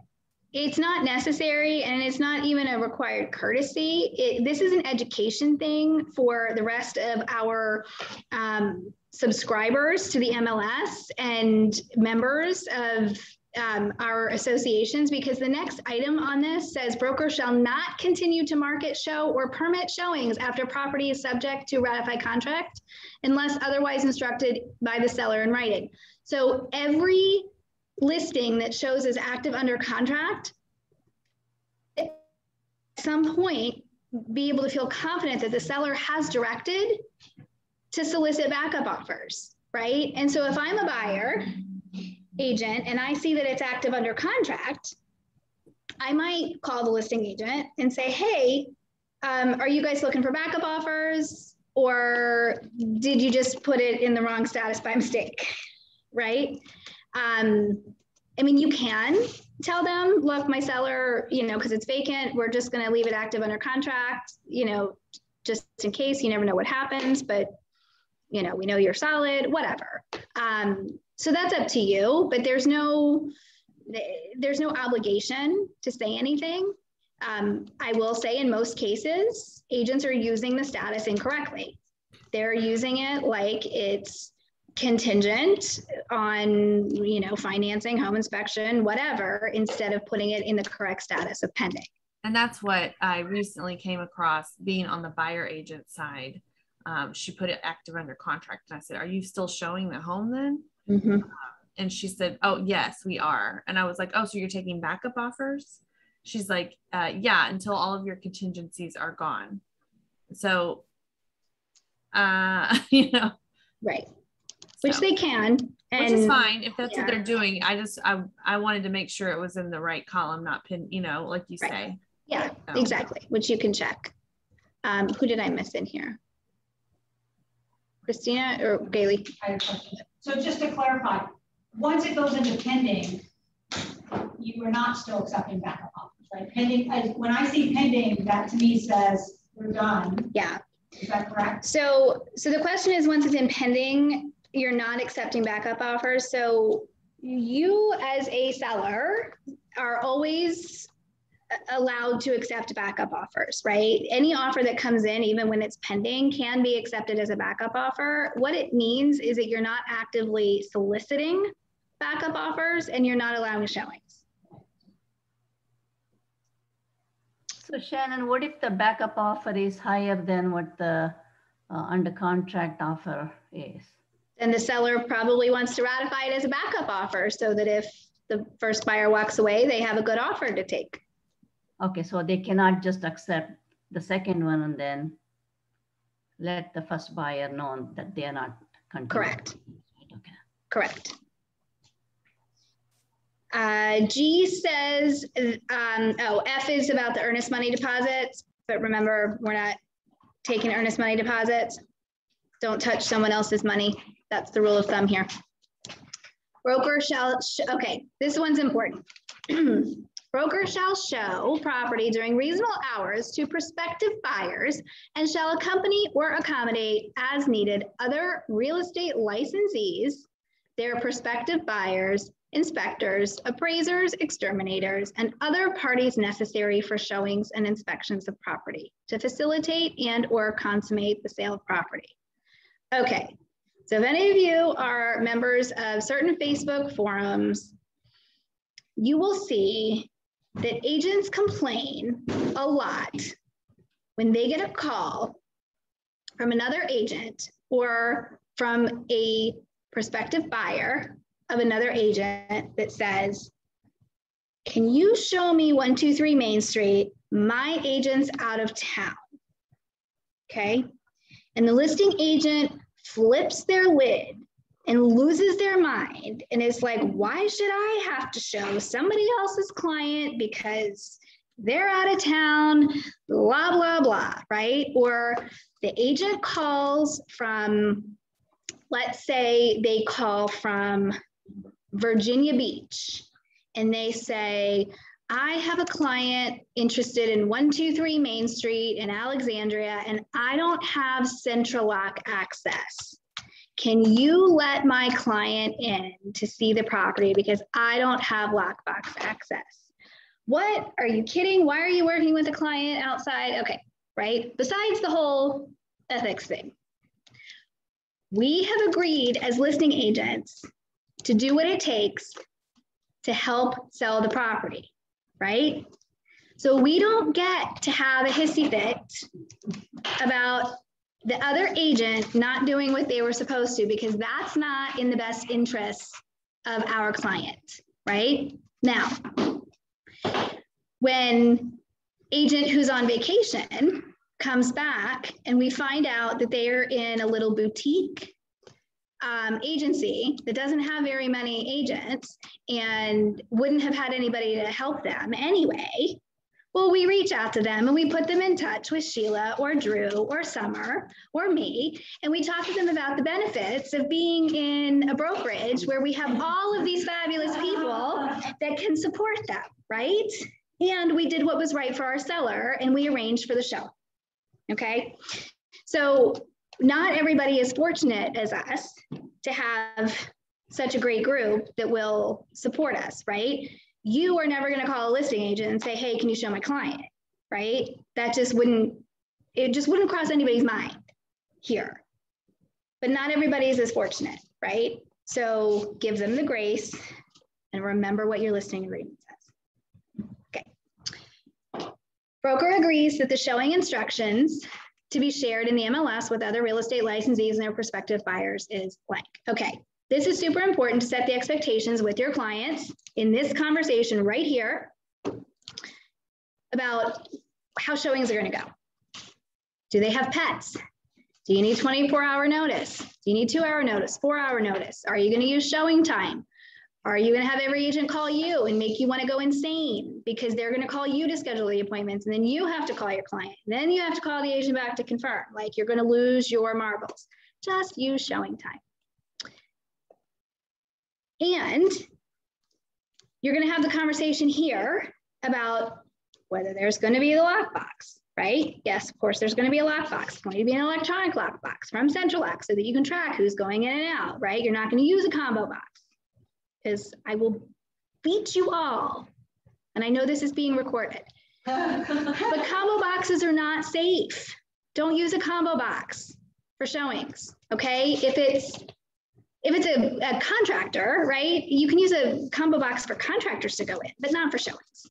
it's not necessary and it's not even a required courtesy. It, this is an education thing for the rest of our um, subscribers to the MLS and members of um, our associations because the next item on this says broker shall not continue to market, show, or permit showings after property is subject to ratified contract unless otherwise instructed by the seller in writing. So every listing that shows as active under contract, at some point, be able to feel confident that the seller has directed to solicit backup offers, right? And so if I'm a buyer agent and I see that it's active under contract, I might call the listing agent and say, hey, um, are you guys looking for backup offers? Or did you just put it in the wrong status by mistake? Right? Um, I mean, you can tell them, look, my seller, you know, because it's vacant, we're just going to leave it active under contract, you know, just in case you never know what happens, but, you know, we know you're solid, whatever. Um, so that's up to you, but there's no, there's no obligation to say anything. Um, I will say in most cases, agents are using the status incorrectly. They're using it like it's contingent on, you know, financing, home inspection, whatever, instead of putting it in the correct status of pending. And that's what I recently came across being on the buyer agent side. Um, she put it active under contract. And I said, Are you still showing the home then? Mm-hmm. And she said, Oh, yes, we are. And I was like, Oh, so you're taking backup offers? She's like, uh, Yeah, until all of your contingencies are gone. So, uh, you know, Right. Which so- they can. which is fine if that's yeah. what they're doing. I just, I, I wanted to make sure it was in the right column, not pin, you know, like you Right. say. Yeah, So- exactly, which you can check. Um, who did I miss in here? Christina or Gailey? I have a question. So just to clarify, once it goes into pending, you are not still accepting backup offers, right? Pending, when I see pending, that to me says we're done. Yeah, Is that correct? so, so the question is, once it's in pending, you're not accepting backup offers. So you as a seller are always allowed to accept backup offers, right? Any offer that comes in, even when it's pending, can be accepted as a backup offer. What it means is that you're not actively soliciting backup offers and you're not allowing showings. So Shannon, what if the backup offer is higher than what the uh, under contract offer is? Then the seller probably wants to ratify it as a backup offer so that if the first buyer walks away, they have a good offer to take. Okay, so they cannot just accept the second one and then let the first buyer know that they are not continuing. Correct. Okay. Correct. Uh, G says, um, oh, F is about the earnest money deposits, but remember, we're not taking earnest money deposits. Don't touch someone else's money. That's the rule of thumb here. Broker shall, sh okay, this one's important. Broker shall show property during reasonable hours to prospective buyers and shall accompany or accommodate as needed other real estate licensees, their prospective buyers, inspectors, appraisers, exterminators, and other parties necessary for showings and inspections of property to facilitate and or consummate the sale of property. Okay, so if any of you are members of certain Facebook forums, you will see that agents complain a lot when they get a call from another agent or from a prospective buyer of another agent that says, Can you show me 123 Main Street? My agent's out of town. Okay. And the listing agent flips their lid and loses their mind and is like, Why should I have to show somebody else's client because they're out of town, blah, blah, blah, right? Or the agent calls from, let's say they call from Virginia Beach and they say, I have a client interested in 123 Main Street in Alexandria, and I don't have SentriLock access. Can you let my client in to see the property because I don't have lockbox access? What? Are you kidding? Why are you working with a client outside? Okay, right? Besides the whole ethics thing, we have agreed as listing agents to do what it takes to help sell the property, right? So we don't get to have a hissy fit about the other agent not doing what they were supposed to because that's not in the best interest of our client, right? Now, when agent who's on vacation comes back and we find out that they're in a little boutique um, agency that doesn't have very many agents and wouldn't have had anybody to help them anyway, well, we reach out to them and we put them in touch with Sheila or Drew or Summer or me, and we talk to them about the benefits of being in a brokerage where we have all of these fabulous people that can support them, right? And we did what was right for our seller and we arranged for the show. Okay. So not everybody is fortunate as us to have such a great group that will support us, right? You are never going to call a listing agent and say, "Hey, can you show my client?" Right? That just wouldn't it just wouldn't cross anybody's mind here. But not everybody is as fortunate, right? So give them the grace and remember what your listing agreement says. Okay. Broker agrees that the showing instructions to be shared in the MLS with other real estate licensees and their prospective buyers is blank. Okay, this is super important to set the expectations with your clients in this conversation right here about how showings are going to go. Do they have pets? Do you need 24 hour notice? Do you need two hour notice, four hour notice? Are you going to use ShowingTime? Are you going to have every agent call you and make you want to go insane because they're going to call you to schedule the appointments and then you have to call your client. Then you have to call the agent back to confirm. Like you're going to lose your marbles. Just use ShowingTime. And you're going to have the conversation here about whether there's going to be the lockbox, right? Yes, of course, there's going to be a lockbox. It's going to be an electronic lockbox from SentriLock so that you can track who's going in and out, right? You're not going to use a combo box because I will beat you all. And I know this is being recorded. But combo boxes are not safe. Don't use a combo box for showings, okay? If it's if it's a, a contractor, right, you can use a combo box for contractors to go in, but not for showings.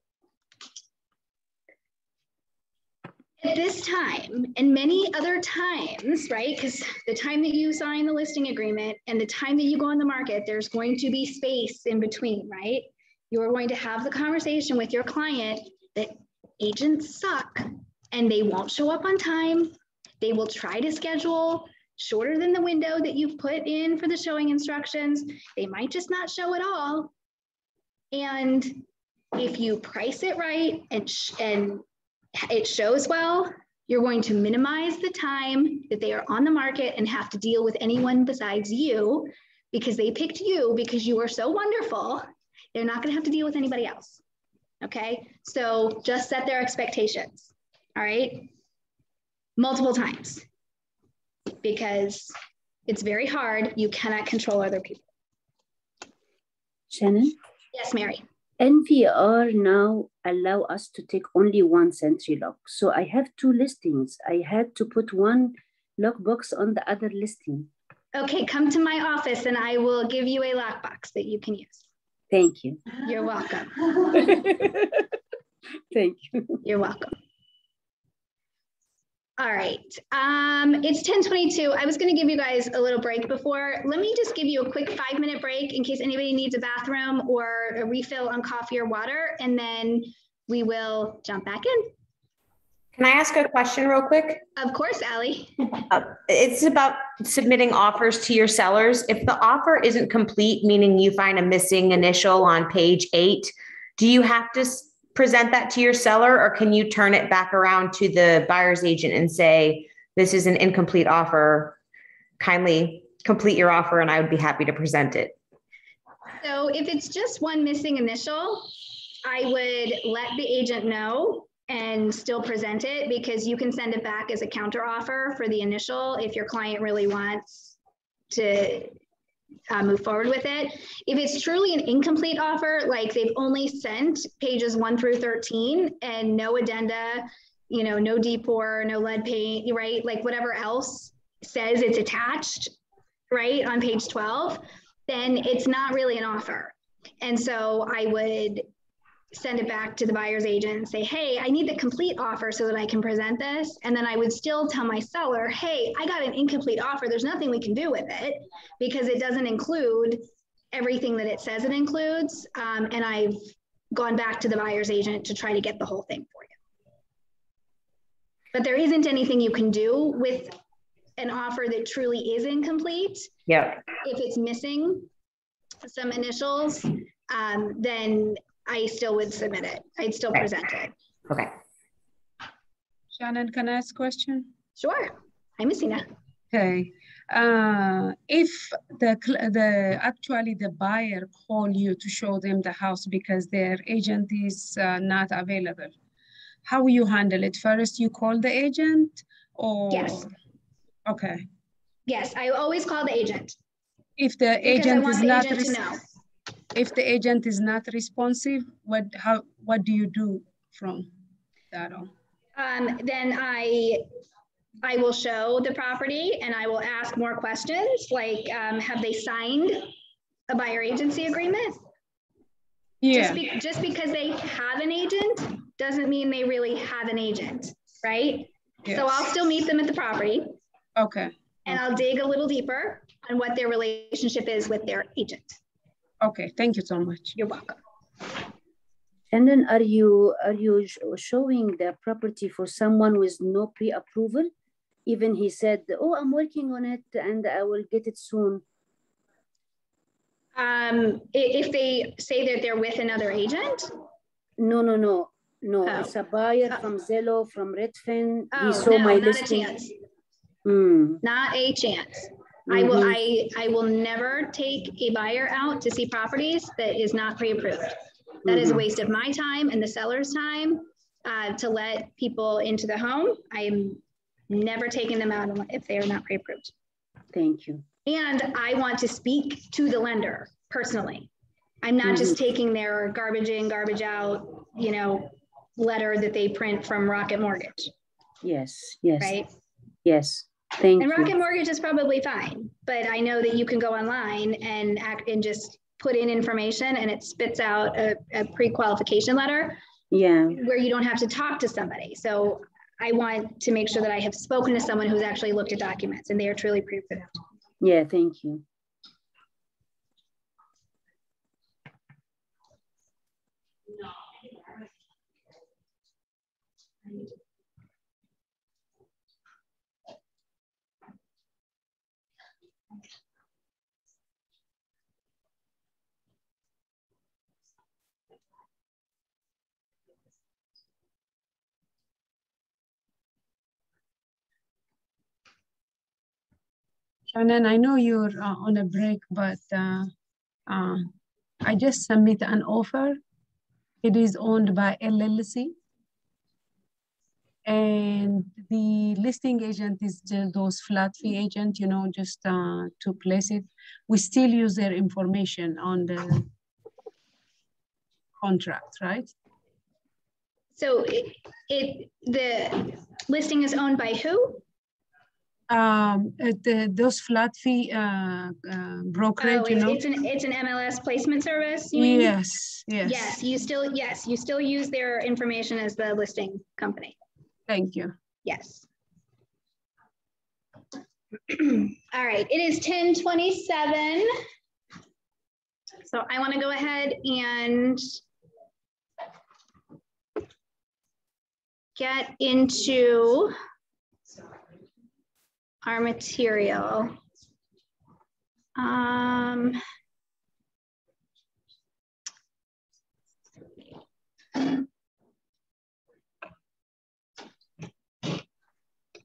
At this time and many other times, right, because the time that you sign the listing agreement and the time that you go on the market, there's going to be space in between, right? You're going to have the conversation with your client that agents suck and they won't show up on time. They will try to schedule shorter than the window that you've put in for the showing instructions. They might just not show at all. And if you price it right and, and it shows well, you're going to minimize the time that they are on the market and have to deal with anyone besides you because they picked you because you are so wonderful. They're not going to have to deal with anybody else. Okay, so just set their expectations. All right, multiple times because it's very hard. You cannot control other people. Shannon? Yes, Mary. NVR now allow us to take only one SentriLock. So I have two listings. I had to put one lockbox on the other listing. Okay, come to my office and I will give you a lockbox that you can use. Thank you. You're welcome. Thank you. You're welcome. All right, um, it's 1022. I was gonna give you guys a little break before. Let me just give you a quick five minute break in case anybody needs a bathroom or a refill on coffee or water, and then we will jump back in. Can I ask a question real quick? Of course, Allie. Uh, it's about submitting offers to your sellers. If the offer isn't complete, meaning you find a missing initial on page eight, do you have to present that to your seller or can you turn it back around to the buyer's agent and say, this is an incomplete offer? Kindly complete your offer and I would be happy to present it. So if it's just one missing initial, I would let the agent know and still present it because you can send it back as a counter offer for the initial if your client really wants to uh, move forward with it. If it's truly an incomplete offer, like they've only sent pages one through 13 and no addenda, you know, no D4, no lead paint, right? Like whatever else says it's attached, right, on page 12, then it's not really an offer. And so I would send it back to the buyer's agent and say, hey, I need the complete offer so that I can present this. And then I would still tell my seller, hey, I got an incomplete offer. There's nothing we can do with it because it doesn't include everything that it says it includes. Um, and I've gone back to the buyer's agent to try to get the whole thing for you. But there isn't anything you can do with an offer that truly is incomplete. Yeah. If it's missing some initials, um, then I still would submit it. I'd still present it. Okay. Shannon, can I ask a question? Sure. Hi, Messina. Okay. Uh, if the the actually the buyer call you to show them the house because their agent is uh, not available, how you handle it? First, you call the agent, or Yes. Okay. Yes, I always call the agent. If the agent want is the not agent to know. If the agent is not responsive, what how what do you do from that on? Um, then I, I will show the property and I will ask more questions, like, um, have they signed a buyer agency agreement? Yeah. Just, be- just because they have an agent doesn't mean they really have an agent, right? So I'll still meet them at the property Okay. and I'll dig a little deeper on what their relationship is with their agent. Okay. Thank you so much. You're welcome. And then are you are you showing the property for someone with no pre-approval? Even he said, "Oh, I'm working on it and I will get it soon." Um, if they say that they're with another agent, No, no, no, no. Oh. It's a buyer from Zillow, from Redfin. oh, he saw no, my not a listing. chance. Hmm. Not a chance. I will, Mhm. I, I will never take a buyer out to see properties that is not pre-approved. That is a Mhm. waste of my time and the seller's time uh, to let people into the home. I am never taking them out if they are not pre-approved. Thank you. And I want to speak to the lender personally. I'm not just taking their garbage in, garbage out, you know, letter that they print from Rocket Mortgage, Yes, yes, right? yes. Thank And you. Rocket Mortgage is probably fine, but I know that you can go online and act and just put in information and it spits out a, a pre-qualification letter Yeah, where you don't have to talk to somebody. So I want to make sure that I have spoken to someone who's actually looked at documents and they are truly pre-approved. yeah, thank you. Shannon, I know you're uh, on a break, but uh, uh, I just submit an offer. It is owned by LLC. And the listing agent is those flat fee agent, you know, just uh, to place it. We still use their information on the contract, right? So it, it the listing is owned by who? Um, the, those flat fee uh, uh, brokerage, Oh, you it's, know? it's an it's an MLS placement service. you mean? Yes, yes. Yes, you still yes you still use their information as the listing company. Thank you. Yes. All right, it is ten twenty-seven. So I want to go ahead and get into our material. Um,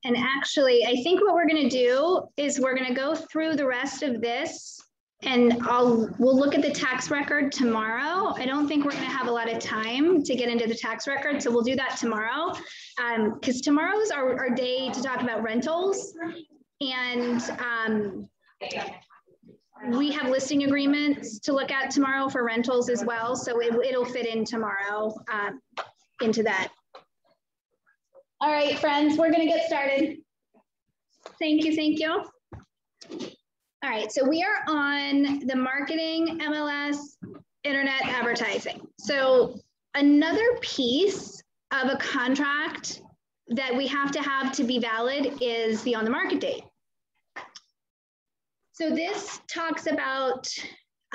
And actually, I think what we're gonna do is we're gonna go through the rest of this and I'll, we'll look at the tax record tomorrow. I don't think we're gonna have a lot of time to get into the tax record, so we'll do that tomorrow. Um, because tomorrow's our, our day to talk about rentals. And, um, we have listing agreements to look at tomorrow for rentals as well, so it, it'll fit in tomorrow, um, into that. All right, friends, we're gonna get started. Thank you, thank you. All right, so we are on the marketing MLS internet advertising. So another piece of a contract that we have to have to be valid is the on the market date. So this talks about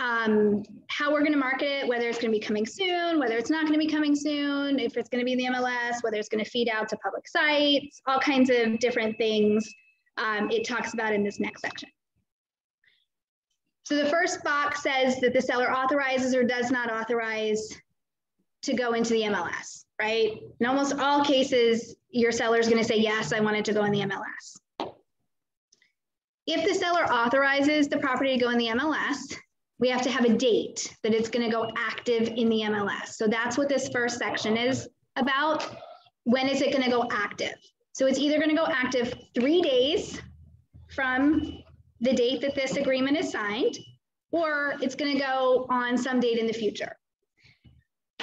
um, how we're going to market it, whether it's going to be coming soon, whether it's not going to be coming soon, if it's going to be in the MLS, whether it's going to feed out to public sites, all kinds of different things um, it talks about in this next section. So the first box says that the seller authorizes or does not authorize to go into the MLS, right? In almost all cases, your seller is going to say, yes, I wanted to go in the MLS. If the seller authorizes the property to go in the MLS, we have to have a date that it's going to go active in the MLS. So that's what this first section is about. When is it going to go active? So it's either going to go active three days from the date that this agreement is signed, or it's going to go on some date in the future.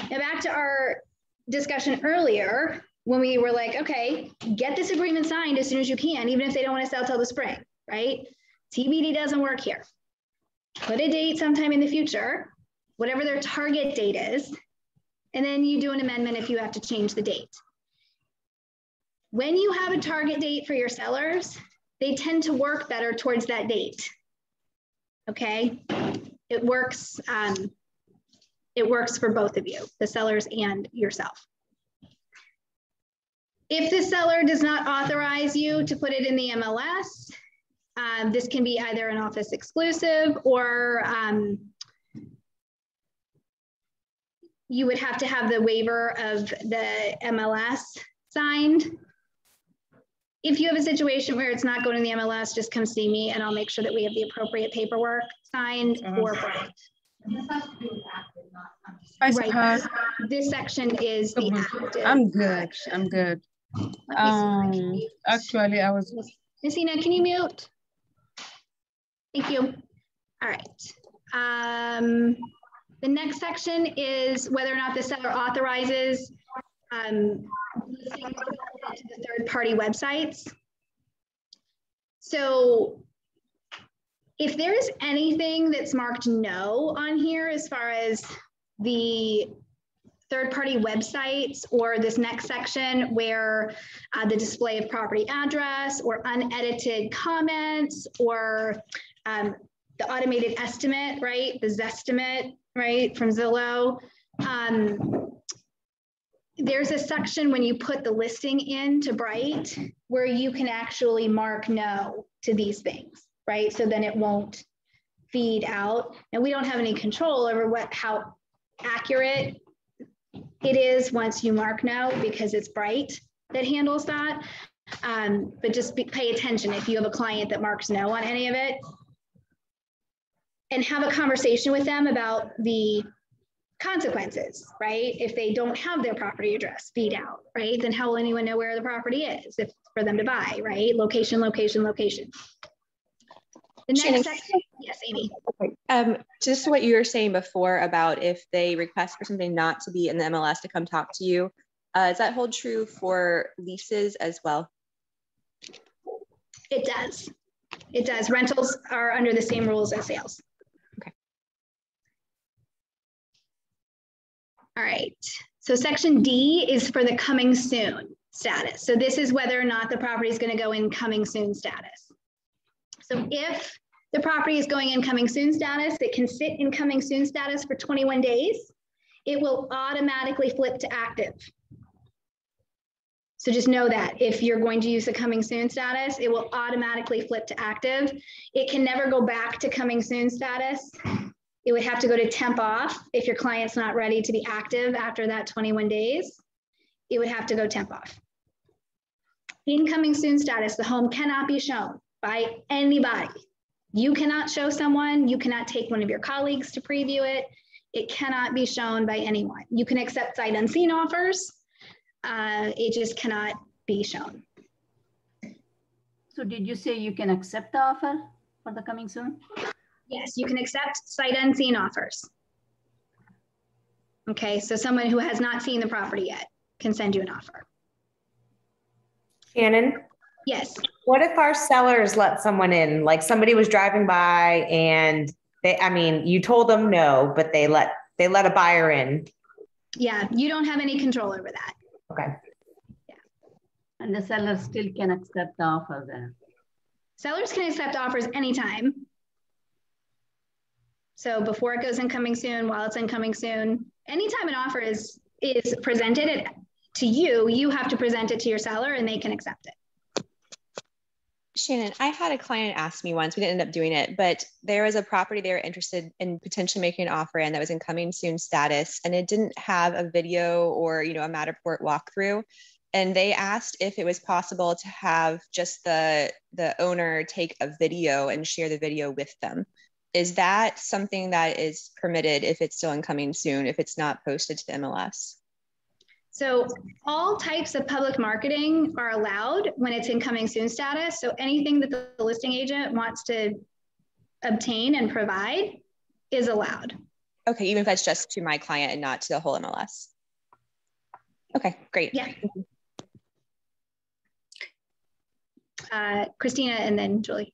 Now, back to our discussion earlier, when we were like, okay, get this agreement signed as soon as you can, even if they don't want to sell till the spring, right? TBD doesn't work here put a date sometime in the future, whatever their target date is, and then you do an amendment if you have to change the date. When you have a target date for your sellers, they tend to work better towards that date. Okay, it works. Um, it works for both of you, the sellers and yourself. If the seller does not authorize you to put it in the MLS, um, this can be either an office exclusive or um, you would have to have the waiver of the MLS signed. If you have a situation where it's not going to the MLS, just come see me and I'll make sure that we have the appropriate paperwork signed for Brian. I Right. suppose This section is the active. I'm good. I'm good. Um, actually, I was Messina, can you mute? Thank you. All right. Um, the next section is whether or not the seller authorizes um, listings to the third party websites. So if there's anything that's marked no on here as far as the third party websites or this next section where uh, the display of property address or unedited comments or um, the automated estimate, right? The Zestimate, right, from Zillow. Um, there's a section when you put the listing in to Bright where you can actually mark no to these things, right? So then it won't feed out. And we don't have any control over what how accurate it is once you mark no because it's Bright that handles that. Um, but just be, pay attention if you have a client that marks no on any of it and have a conversation with them about the consequences, right? If they don't have their property address feed out, right? Then how will anyone know where the property is if for them to buy, right? Location, location, location. The next Shannon, section, yes, Amy. Um, just what you were saying before about if they request for something not to be in the MLS to come talk to you, uh, does that hold true for leases as well? It does. It does. Rentals are under the same rules as sales. All right. So section D is for the coming soon status. So this is whether or not the property is going to go in coming soon status. So if the property is going in coming soon status, it can sit in coming soon status for 21 days. It will automatically flip to active. So just know that if you're going to use the coming soon status, it will automatically flip to active. It can never go back to coming soon status. It would have to go to temp off if your client's not ready to be active after that 21 days. It would have to go temp off. Incoming soon status, the home cannot be shown by anybody. You cannot show someone, you cannot take one of your colleagues to preview it. It cannot be shown by anyone. You can accept sight unseen offers. Uh, it just cannot be shown. So did you say you can accept the offer for the coming soon? Yes, you can accept sight unseen offers. Okay, so someone who has not seen the property yet can send you an offer. Shannon, Yes, what if our sellers let someone in? Like somebody was driving by and they, I mean, you told them no, but they let, they let a buyer in. yeah, you don't have any control over that. Okay. Yeah. And the seller still can accept the offer then? Sellers can accept offers anytime. So before it goes incoming soon, while it's incoming soon, anytime an offer is is presented to you, you have to present it to your seller and they can accept it. Shannon, I had a client ask me once, we didn't end up doing it, but there was a property they were interested in potentially making an offer in that was in coming soon status, and it didn't have a video or, you know, a Matterport walkthrough. And they asked if it was possible to have just the the owner take a video and share the video with them. Is that something that is permitted if it's still incoming soon, if it's not posted to the MLS? So all types of public marketing are allowed when it's incoming soon status. So anything that the listing agent wants to obtain and provide is allowed. Okay, even if that's just to my client and not to the whole MLS. Okay, great. Yeah. Uh, Christina and then Julie.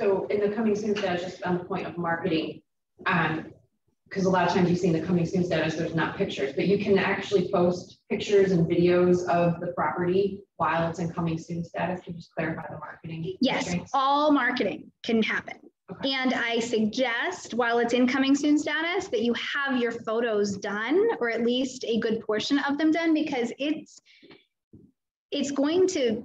So in the coming soon status, just on the point of marketing, um, because a lot of times you see in the coming soon status, there's not pictures, but you can actually post pictures and videos of the property while it's in coming soon status. Can you just clarify the marketing? Yes, constraints? all marketing can happen. Okay. And I suggest while it's incoming soon status that you have your photos done or at least a good portion of them done because it's it's going to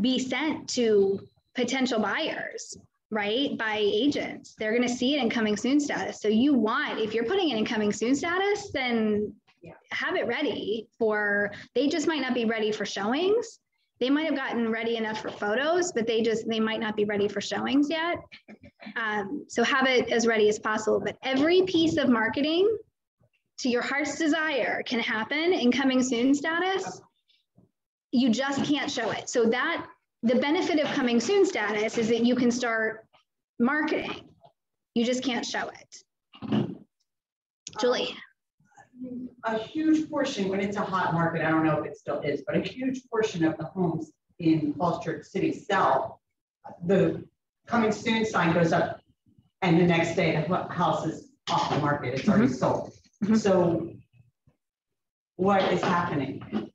be sent to potential buyers, right? By agents. They're going to see it in coming soon status. So you want if you're putting it in coming soon status, then Yeah. have it ready for they just might not be ready for showings they might have gotten ready enough for photos, but they just, they might not be ready for showings yet. Um, so have it as ready as possible. But every piece of marketing to your heart's desire can happen in coming soon status. You just can't show it. So that the benefit of coming soon status is that you can start marketing. You just can't show it. Julie. a huge portion, when it's a hot market, I don't know if it still is, but a huge portion of the homes in Falls Church City sell. The coming soon sign goes up and the next day the house is off the market, it's already sold. Mhm. So what is happening?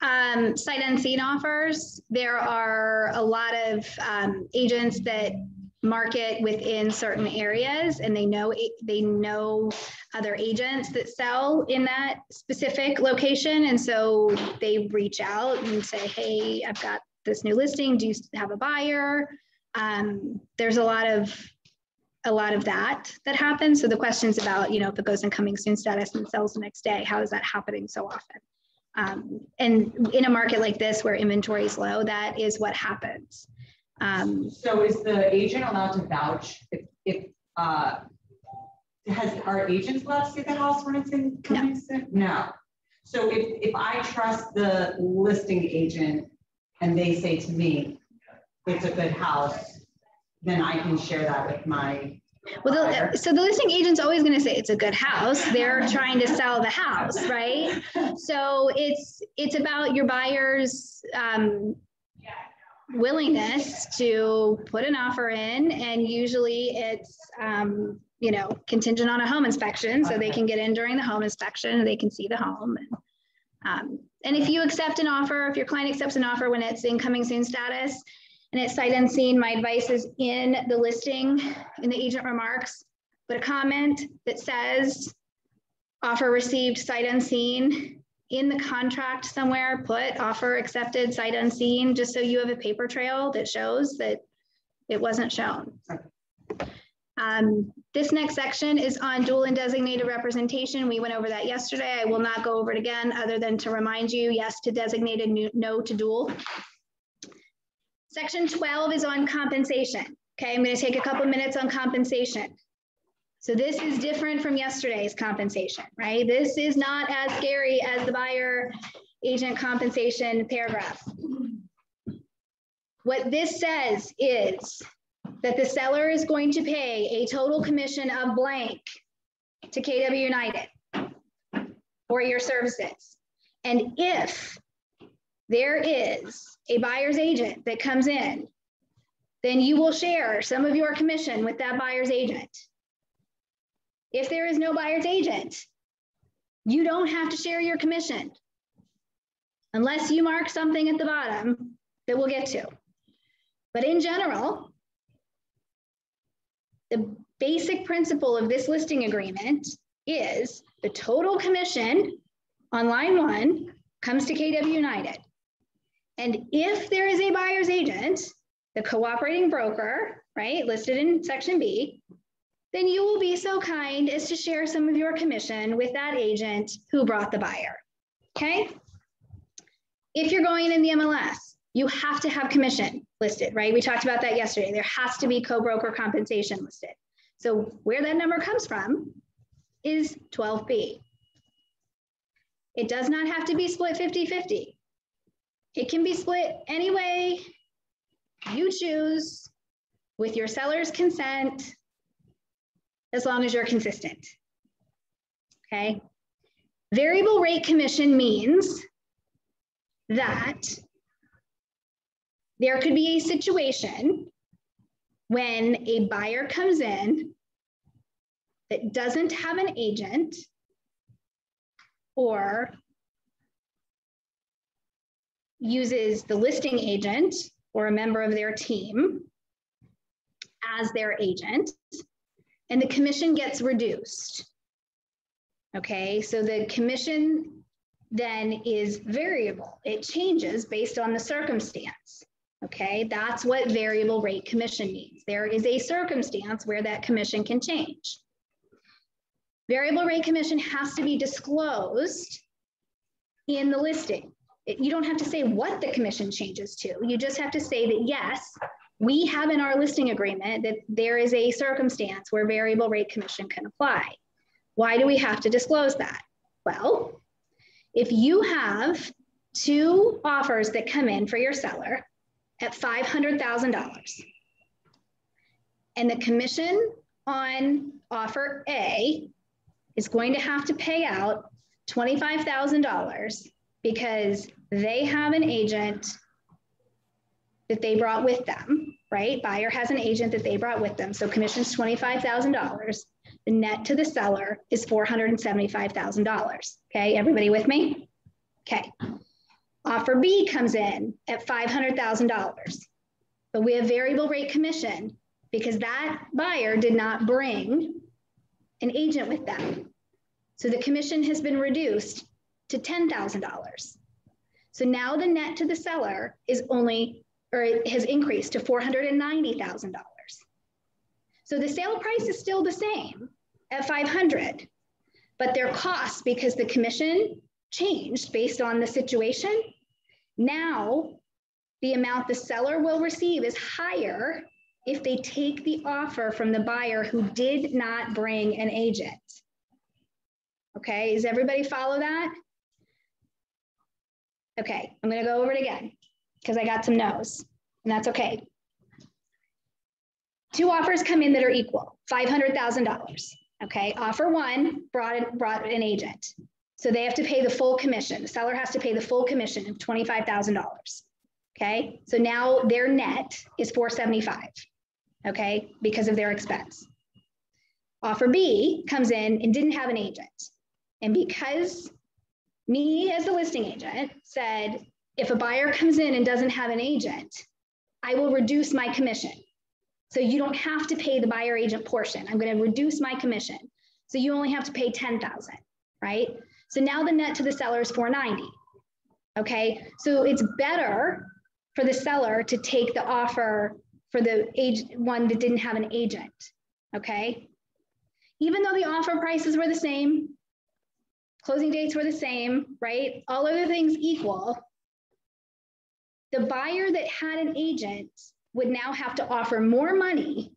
Um, sight unseen offers. There are a lot of um, agents that market within certain areas and they know they know other agents that sell in that specific location. And so they reach out and say hey i've got this new listing. Do you have a buyer? Um, there's a lot of a lot of that that happens. So the questions about you know if it goes in coming soon status and sells the next day how is that happening so often um, and in a market like this where inventory is low, that is what happens. Um, So is the agent allowed to vouch if, if, uh, has, our agents allowed to see the house when it's in coming soon? No. So if, if I trust the listing agent and they say to me, it's a good house, then I can share that with my well, the, so the listing agent's always going to say it's a good house. They're trying to sell the house, right? So it's it's about your buyer's um, willingness to put an offer in, and usually it's um, you know contingent on a home inspection, so they can get in during the home inspection, and they can see the home. And, um, and if you accept an offer, if your client accepts an offer when it's incoming soon status, and it's sight unseen, my advice is in the listing, in the agent remarks, put a comment that says offer received sight unseen. In the contract somewhere, put offer accepted sight unseen, just so you have a paper trail that shows that it wasn't shown. Um, this next section is on dual and designated representation. We went over that yesterday. I will not go over it again, other than to remind you, yes to designated, no- no to dual. Section 12 is on compensation. Okay, I'm going to take a couple minutes on compensation. So this is different from yesterday's compensation, right? This is not as scary as the buyer agent compensation paragraph. What this says is that the seller is going to pay a total commission of blank to KW United for your services. And if there is a buyer's agent that comes in, then you will share some of your commission with that buyer's agent. If there is no buyer's agent, you don't have to share your commission unless you mark something at the bottom that we'll get to. But in general, the basic principle of this listing agreement is the total commission on line one comes to KW United. And if there is a buyer's agent, the cooperating broker, right, listed in section B, then you will be so kind as to share some of your commission with that agent who brought the buyer. Okay? If you're going in the MLS, you have to have commission listed, right? We talked about that yesterday. There has to be co-broker compensation listed. So where that number comes from is 12B. It does not have to be split 50-50. It can be split any way you choose with your seller's consent as long as you're consistent. Okay. Variable rate commission means that there could be a situation when a buyer comes in that doesn't have an agent or uses the listing agent or a member of their team as their agent, and the commission gets reduced. Okay, so the commission then is variable. It changes based on the circumstance. Okay, that's what variable rate commission means. There is a circumstance where that commission can change. Variable rate commission has to be disclosed in the listing. You don't have to say what the commission changes to. You just have to say that, yes, we have in our listing agreement that there is a circumstance where variable rate commission can apply. Why do we have to disclose that? Well, if you have two offers that come in for your seller at $500,000 and the commission on offer A is going to have to pay out $25,000 because they have an agent that they brought with them, right? Buyer has an agent that they brought with them. So commission's $25,000. The net to the seller is $475,000. Okay, everybody with me? Okay. Offer B comes in at $500,000. But we have variable rate commission because that buyer did not bring an agent with them. So the commission has been reduced to $10,000. So now the net to the seller is only, or it has increased to $490,000. So the sale price is still the same at 500, but their costs, because the commission changed based on the situation, now the amount the seller will receive is higher if they take the offer from the buyer who did not bring an agent. Okay, does everybody follow that? Okay, I'm gonna go over it again because I got some no's and that's okay. Two offers come in that are equal, $500,000. Okay, offer one brought, brought an agent. So they have to pay the full commission. The seller has to pay the full commission of $25,000. Okay, so now their net is 475. Okay, because of their expense. Offer B comes in and didn't have an agent. And because me as the listing agent said, if a buyer comes in and doesn't have an agent, I will reduce my commission. So you don't have to pay the buyer agent portion. I'm going to reduce my commission. So you only have to pay 10,000, right? So now the net to the seller is 490. Okay, so it's better for the seller to take the offer for the age one that didn't have an agent. Okay, even though the offer prices were the same, closing dates were the same, right? All other things equal, the buyer that had an agent would now have to offer more money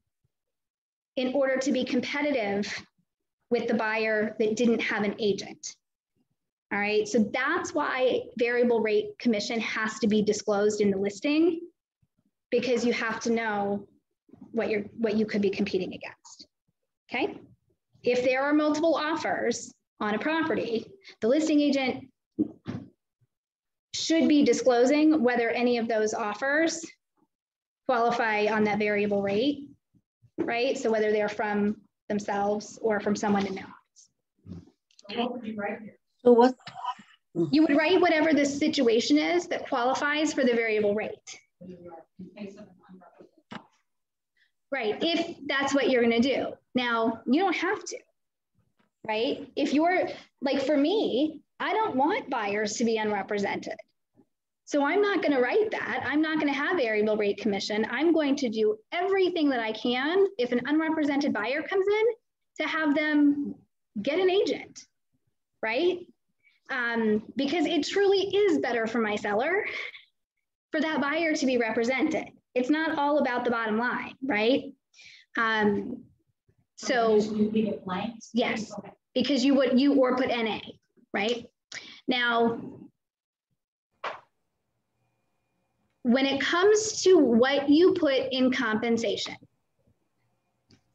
in order to be competitive with the buyer that didn't have an agent. All right, so that's why variable rate commission has to be disclosed in the listing because you have to know what you're what you could be competing against. Okay. If there are multiple offers on a property, the listing agent should be disclosing whether any of those offers qualify on that variable rate, right? So whether they're from themselves or from someone in their office. So what would you write here? So what? You would write whatever the situation is that qualifies for the variable rate. Right, if that's what you're gonna do. Now, you don't have to, right? If you're, like for me, I don't want buyers to be unrepresented. So I'm not gonna write that. I'm not gonna have variable rate commission. I'm going to do everything that I can if an unrepresented buyer comes in to have them get an agent, right? Um, because it truly is better for my seller for that buyer to be represented. It's not all about the bottom line, right? Um, so yes, because you would you or put NA, right? Now, when it comes to what you put in compensation,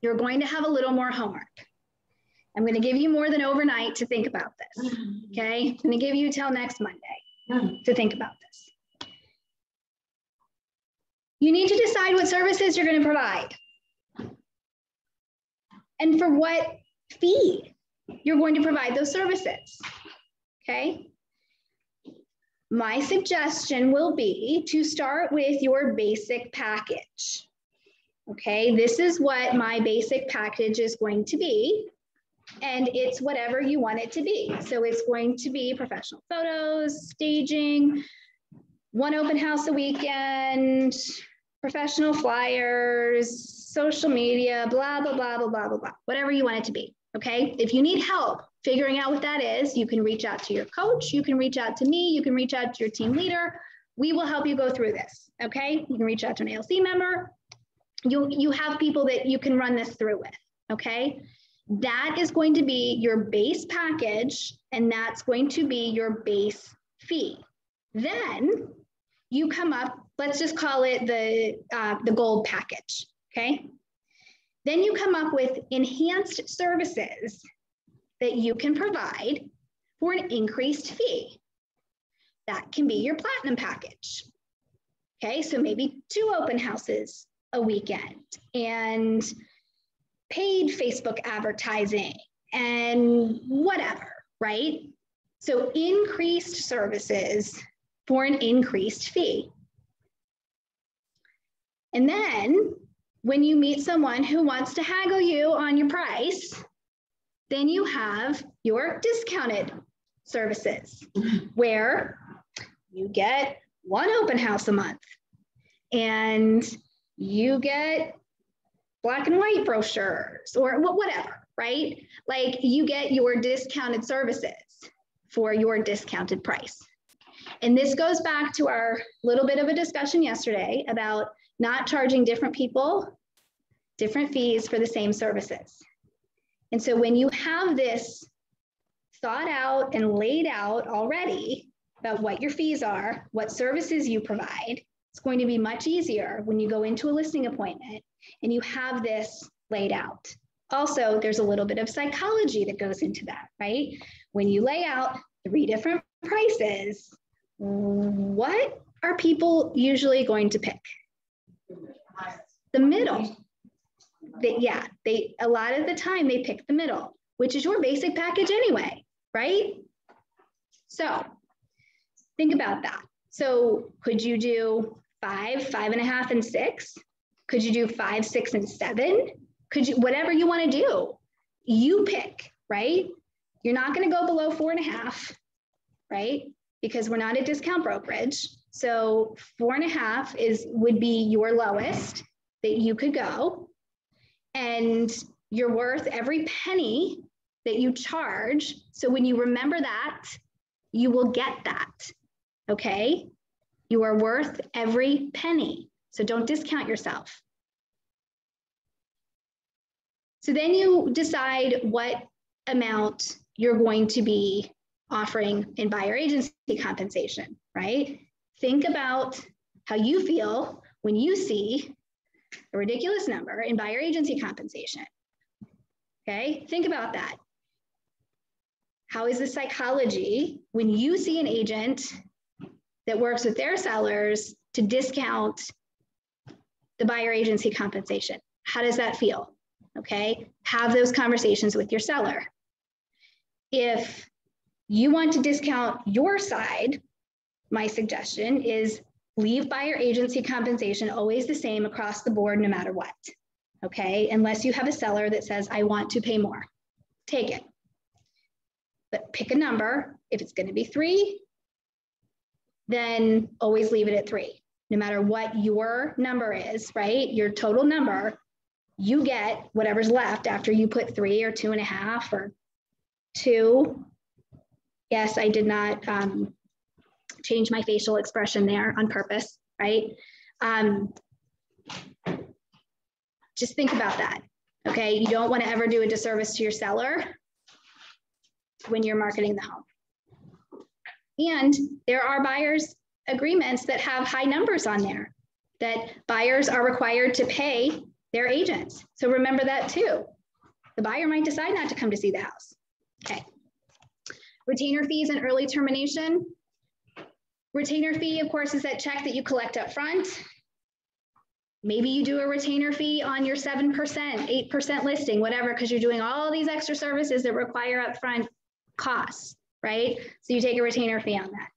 you're going to have a little more homework. I'm going to give you more than overnight to think about this. Okay. I'm going to give you till next Monday to think about this. You need to decide what services you're going to provide and for what fee you're going to provide those services. Okay. My suggestion will be to start with your basic package. Okay, this is what my basic package is going to be and it's whatever you want it to be. So it's going to be professional photos, staging, one open house a weekend, professional flyers, social media, blah, blah, blah, blah, blah, blah, blah, whatever you want it to be. Okay. If you need help figuring out what that is, you can reach out to your coach, you can reach out to me, you can reach out to your team leader. We will help you go through this. Okay. You can reach out to an ALC member. You, you have people that you can run this through with. Okay. That is going to be your base package, and that's going to be your base fee. Then you come up, let's just call it the, uh, the gold package, okay? Then you come up with enhanced services that you can provide for an increased fee. That can be your platinum package. Okay, so maybe two open houses a weekend and paid Facebook advertising and whatever, right? So increased services for an increased fee. And then when you meet someone who wants to haggle you on your price, then you have your discounted services mm-hmm. where you get one open house a month and you get black and white brochures or whatever, right? Like you get your discounted services for your discounted price. And this goes back to our little bit of a discussion yesterday about not charging different people different fees for the same services. And so when you have this thought out and laid out already about what your fees are, what services you provide, it's going to be much easier when you go into a listing appointment and you have this laid out. Also, there's a little bit of psychology that goes into that, right? When you lay out three different prices, what are people usually going to pick? The middle. They, yeah, they a lot of the time they pick the middle, which is your basic package anyway, right? So think about that. So could you do five, five and a half, and six? Could you do five, six, and seven? Could you, whatever you want to do, you pick, right? You're not going to go below four and a half, right? Because we're not a discount brokerage. So four and a half is would be your lowest that you could go. And you're worth every penny that you charge. So when you remember that, you will get that. Okay. You are worth every penny. So don't discount yourself. So then you decide what amount you're going to be offering in buyer agency compensation, right? Think about how you feel when you see a ridiculous number in buyer agency compensation. Okay, think about that. How is the psychology when you see an agent that works with their sellers to discount the buyer agency compensation? How does that feel? Okay, have those conversations with your seller. If you want to discount your side, my suggestion is leave buyer agency compensation always the same across the board, no matter what. Okay, unless you have a seller that says, I want to pay more, take it. But pick a number. If it's going to be three, then always leave it at three. No matter what your number is, right? Your total number, you get whatever's left after you put three or two and a half or two. Yes, I did not um, change my facial expression there on purpose, right? Um, just think about that. Okay, you don't want to ever do a disservice to your seller when you're marketing the home. And there are buyers agreements that have high numbers on there that buyers are required to pay their agents. So remember that too. The buyer might decide not to come to see the house. Okay. Retainer fees and early termination. Retainer fee, of course, is that check that you collect up front. Maybe you do a retainer fee on your 7%, 8% listing, whatever, because you're doing all these extra services that require upfront costs, right? So you take a retainer fee on that.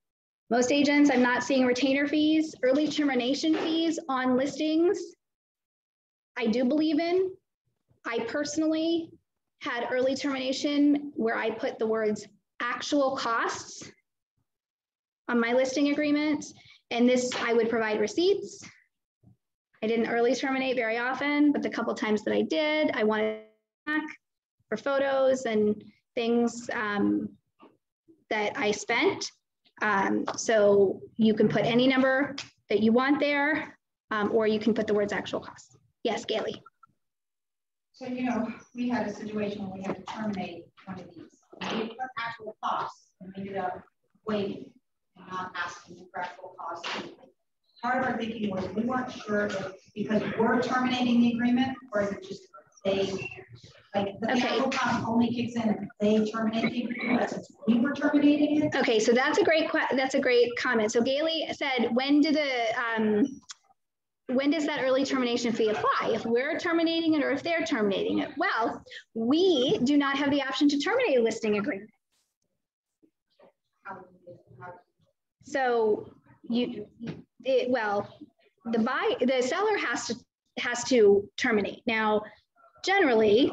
Most agents, I'm not seeing retainer fees, early termination fees on listings. I do believe in. I personally had early termination where I put the words actual costs on my listing agreement. And this, I would provide receipts. I didn't early terminate very often, but the couple times that I did, I wanted back for photos and things um, that I spent. Um, so you can put any number that you want there, um, or you can put the words actual cost. Yes, Gailey. So, you know, we had a situation where we had to terminate one of these. We put actual costs and ended up waiting and not asking for actual costs. Part of our thinking was we weren't sure if because we're terminating the agreement or is it just they, like, the Okay. capital cost only kicks in if they terminate the agreement, since we were terminating it? Okay, so that's a great that's a great comment. So Gailey said, when do the um, when does that early termination fee apply? If we're terminating it or if they're terminating it? Well, we do not have the option to terminate a listing agreement. So you, it, well, the buy, the seller has to, has to terminate. Now, generally,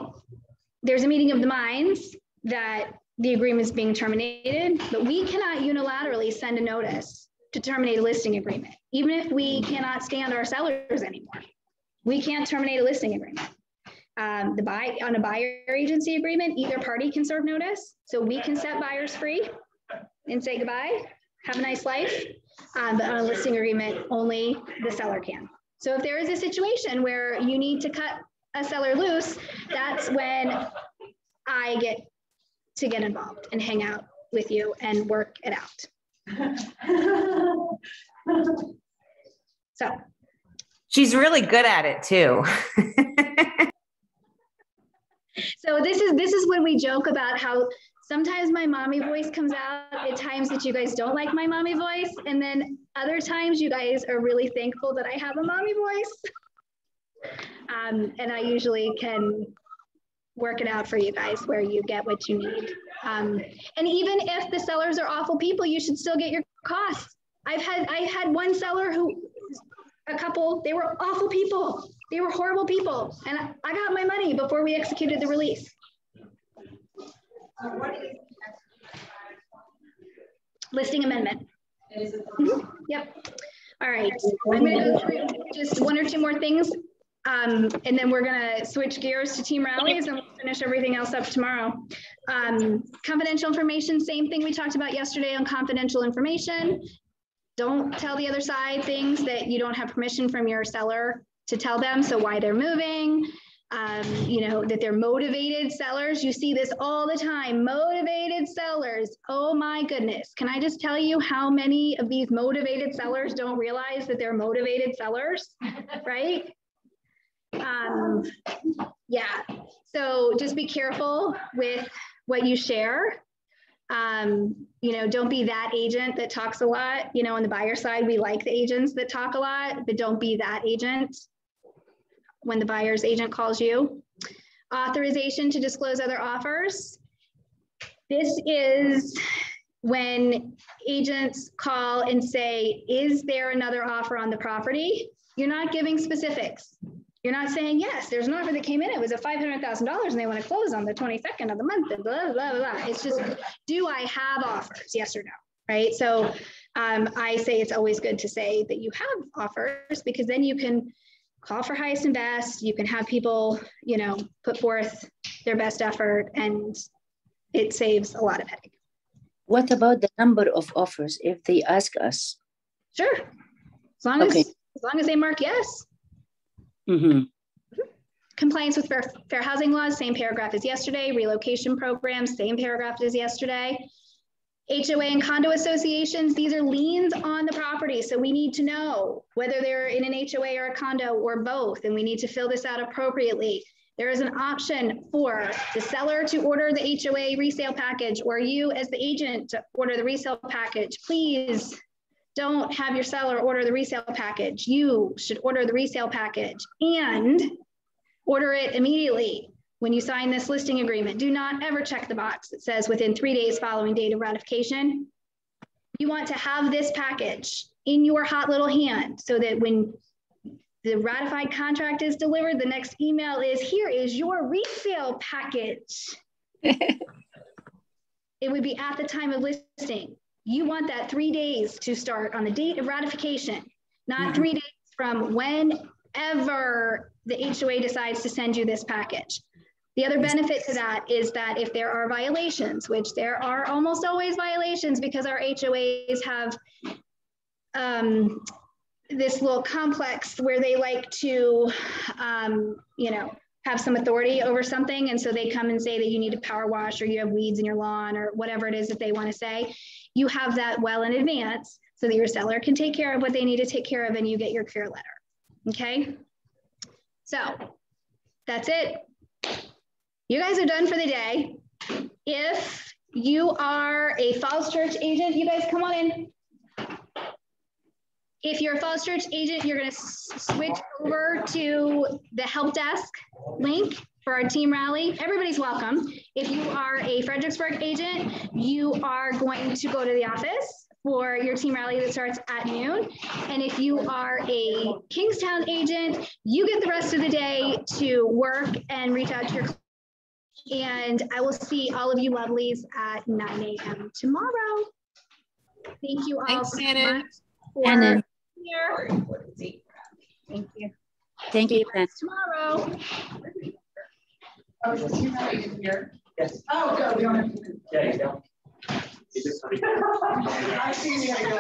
there's a meeting of the minds that the agreement is being terminated, but we cannot unilaterally send a notice to terminate a listing agreement, even if we cannot stand our sellers anymore. We can't terminate a listing agreement. Um, the buy on a buyer agency agreement, either party can serve notice. So we can set buyers free and say goodbye, have a nice life. Um, but on a listing agreement, only the seller can. So if there is a situation where you need to cut a seller loose, that's when I get to get involved and hang out with you and work it out. So She's really good at it too. So this is this is when we joke about how sometimes my mommy voice comes out at times that you guys don't like my mommy voice, and then other times you guys are really thankful that I have a mommy voice. Um, and I usually can work it out for you guys where you get what you need. Um, and even if the sellers are awful people, you should still get your costs. I've had I had one seller who a couple, they were awful people. They were horrible people. And I, got my money before we executed the release. Listing amendment. Mhm. Yep. All right. I'm going to go through just one or two more things. Um, and then we're going to switch gears to team rallies and we'll finish everything else up tomorrow. Um, confidential information, same thing we talked about yesterday on confidential information. Don't tell the other side things that you don't have permission from your seller to tell them. So why they're moving, um, you know, that they're motivated sellers. You see this all the time, motivated sellers. Oh my goodness. Can I just tell you how many of these motivated sellers don't realize that they're motivated sellers, right? Um, yeah, so just be careful with what you share. Um, you know, don't be that agent that talks a lot. You know, on the buyer side, we like the agents that talk a lot, but don't be that agent when the buyer's agent calls you. Authorization to disclose other offers. This is when agents call and say, is there another offer on the property? You're not giving specifics. You're not saying, yes, there's an offer that came in, it was a $500,000 and they want to close on the 22nd of the month and blah, blah, blah, blah. It's just, do I have offers? Yes or no, right? So um, I say it's always good to say that you have offers because then you can call for highest and best. You can have people, you know, put forth their best effort and it saves a lot of headache. What about the number of offers if they ask us? Sure. As long Okay. as, as long as they mark yes. Mhm. Compliance with fair, fair housing laws, same paragraph as yesterday. Relocation programs, same paragraph as yesterday. HOA and condo associations, these are liens on the property. So we need to know whether they're in an HOA or a condo or both, and we need to fill this out appropriately. There is an option for the seller to order the HOA resale package or you as the agent to order the resale package. Please don't have your seller order the resale package. You should order the resale package and order it immediately when you sign this listing agreement. Do not ever check the box that says within three days following date of ratification. You want to have this package in your hot little hand so that when the ratified contract is delivered, the next email is here is your resale package. it would be at the time of listing. You want that three days to start on the date of ratification, not mm-hmm. three days from whenever the HOA decides to send you this package. The other benefit to that is that if there are violations, which there are almost always violations because our HOAs have um, this little complex where they like to, um, you know, have some authority over something. And so they come and say that you need to power wash or you have weeds in your lawn or whatever it is that they want to say. You have that well in advance so that your seller can take care of what they need to take care of and you get your cure letter. Okay. So that's it. You guys are done for the day. If you are a Falls Church agent, you guys come on in. If you're a Falls Church agent, you're gonna switch over to the help desk link for our team rally. Everybody's welcome. If you are a Fredericksburg agent, you are going to go to the office for your team rally that starts at noon. And if you are a Kingstowne agent, you get the rest of the day to work and reach out to your and I will see all of you lovelies at 9 a.m. tomorrow. Thank you all Thanks, so Shannon. much for Shannon. here. Thank you. Thank you, Ken. Tomorrow. Oh, is this here? Yes. Oh, good, we don't have to. Yeah, you go. I see you gotta go.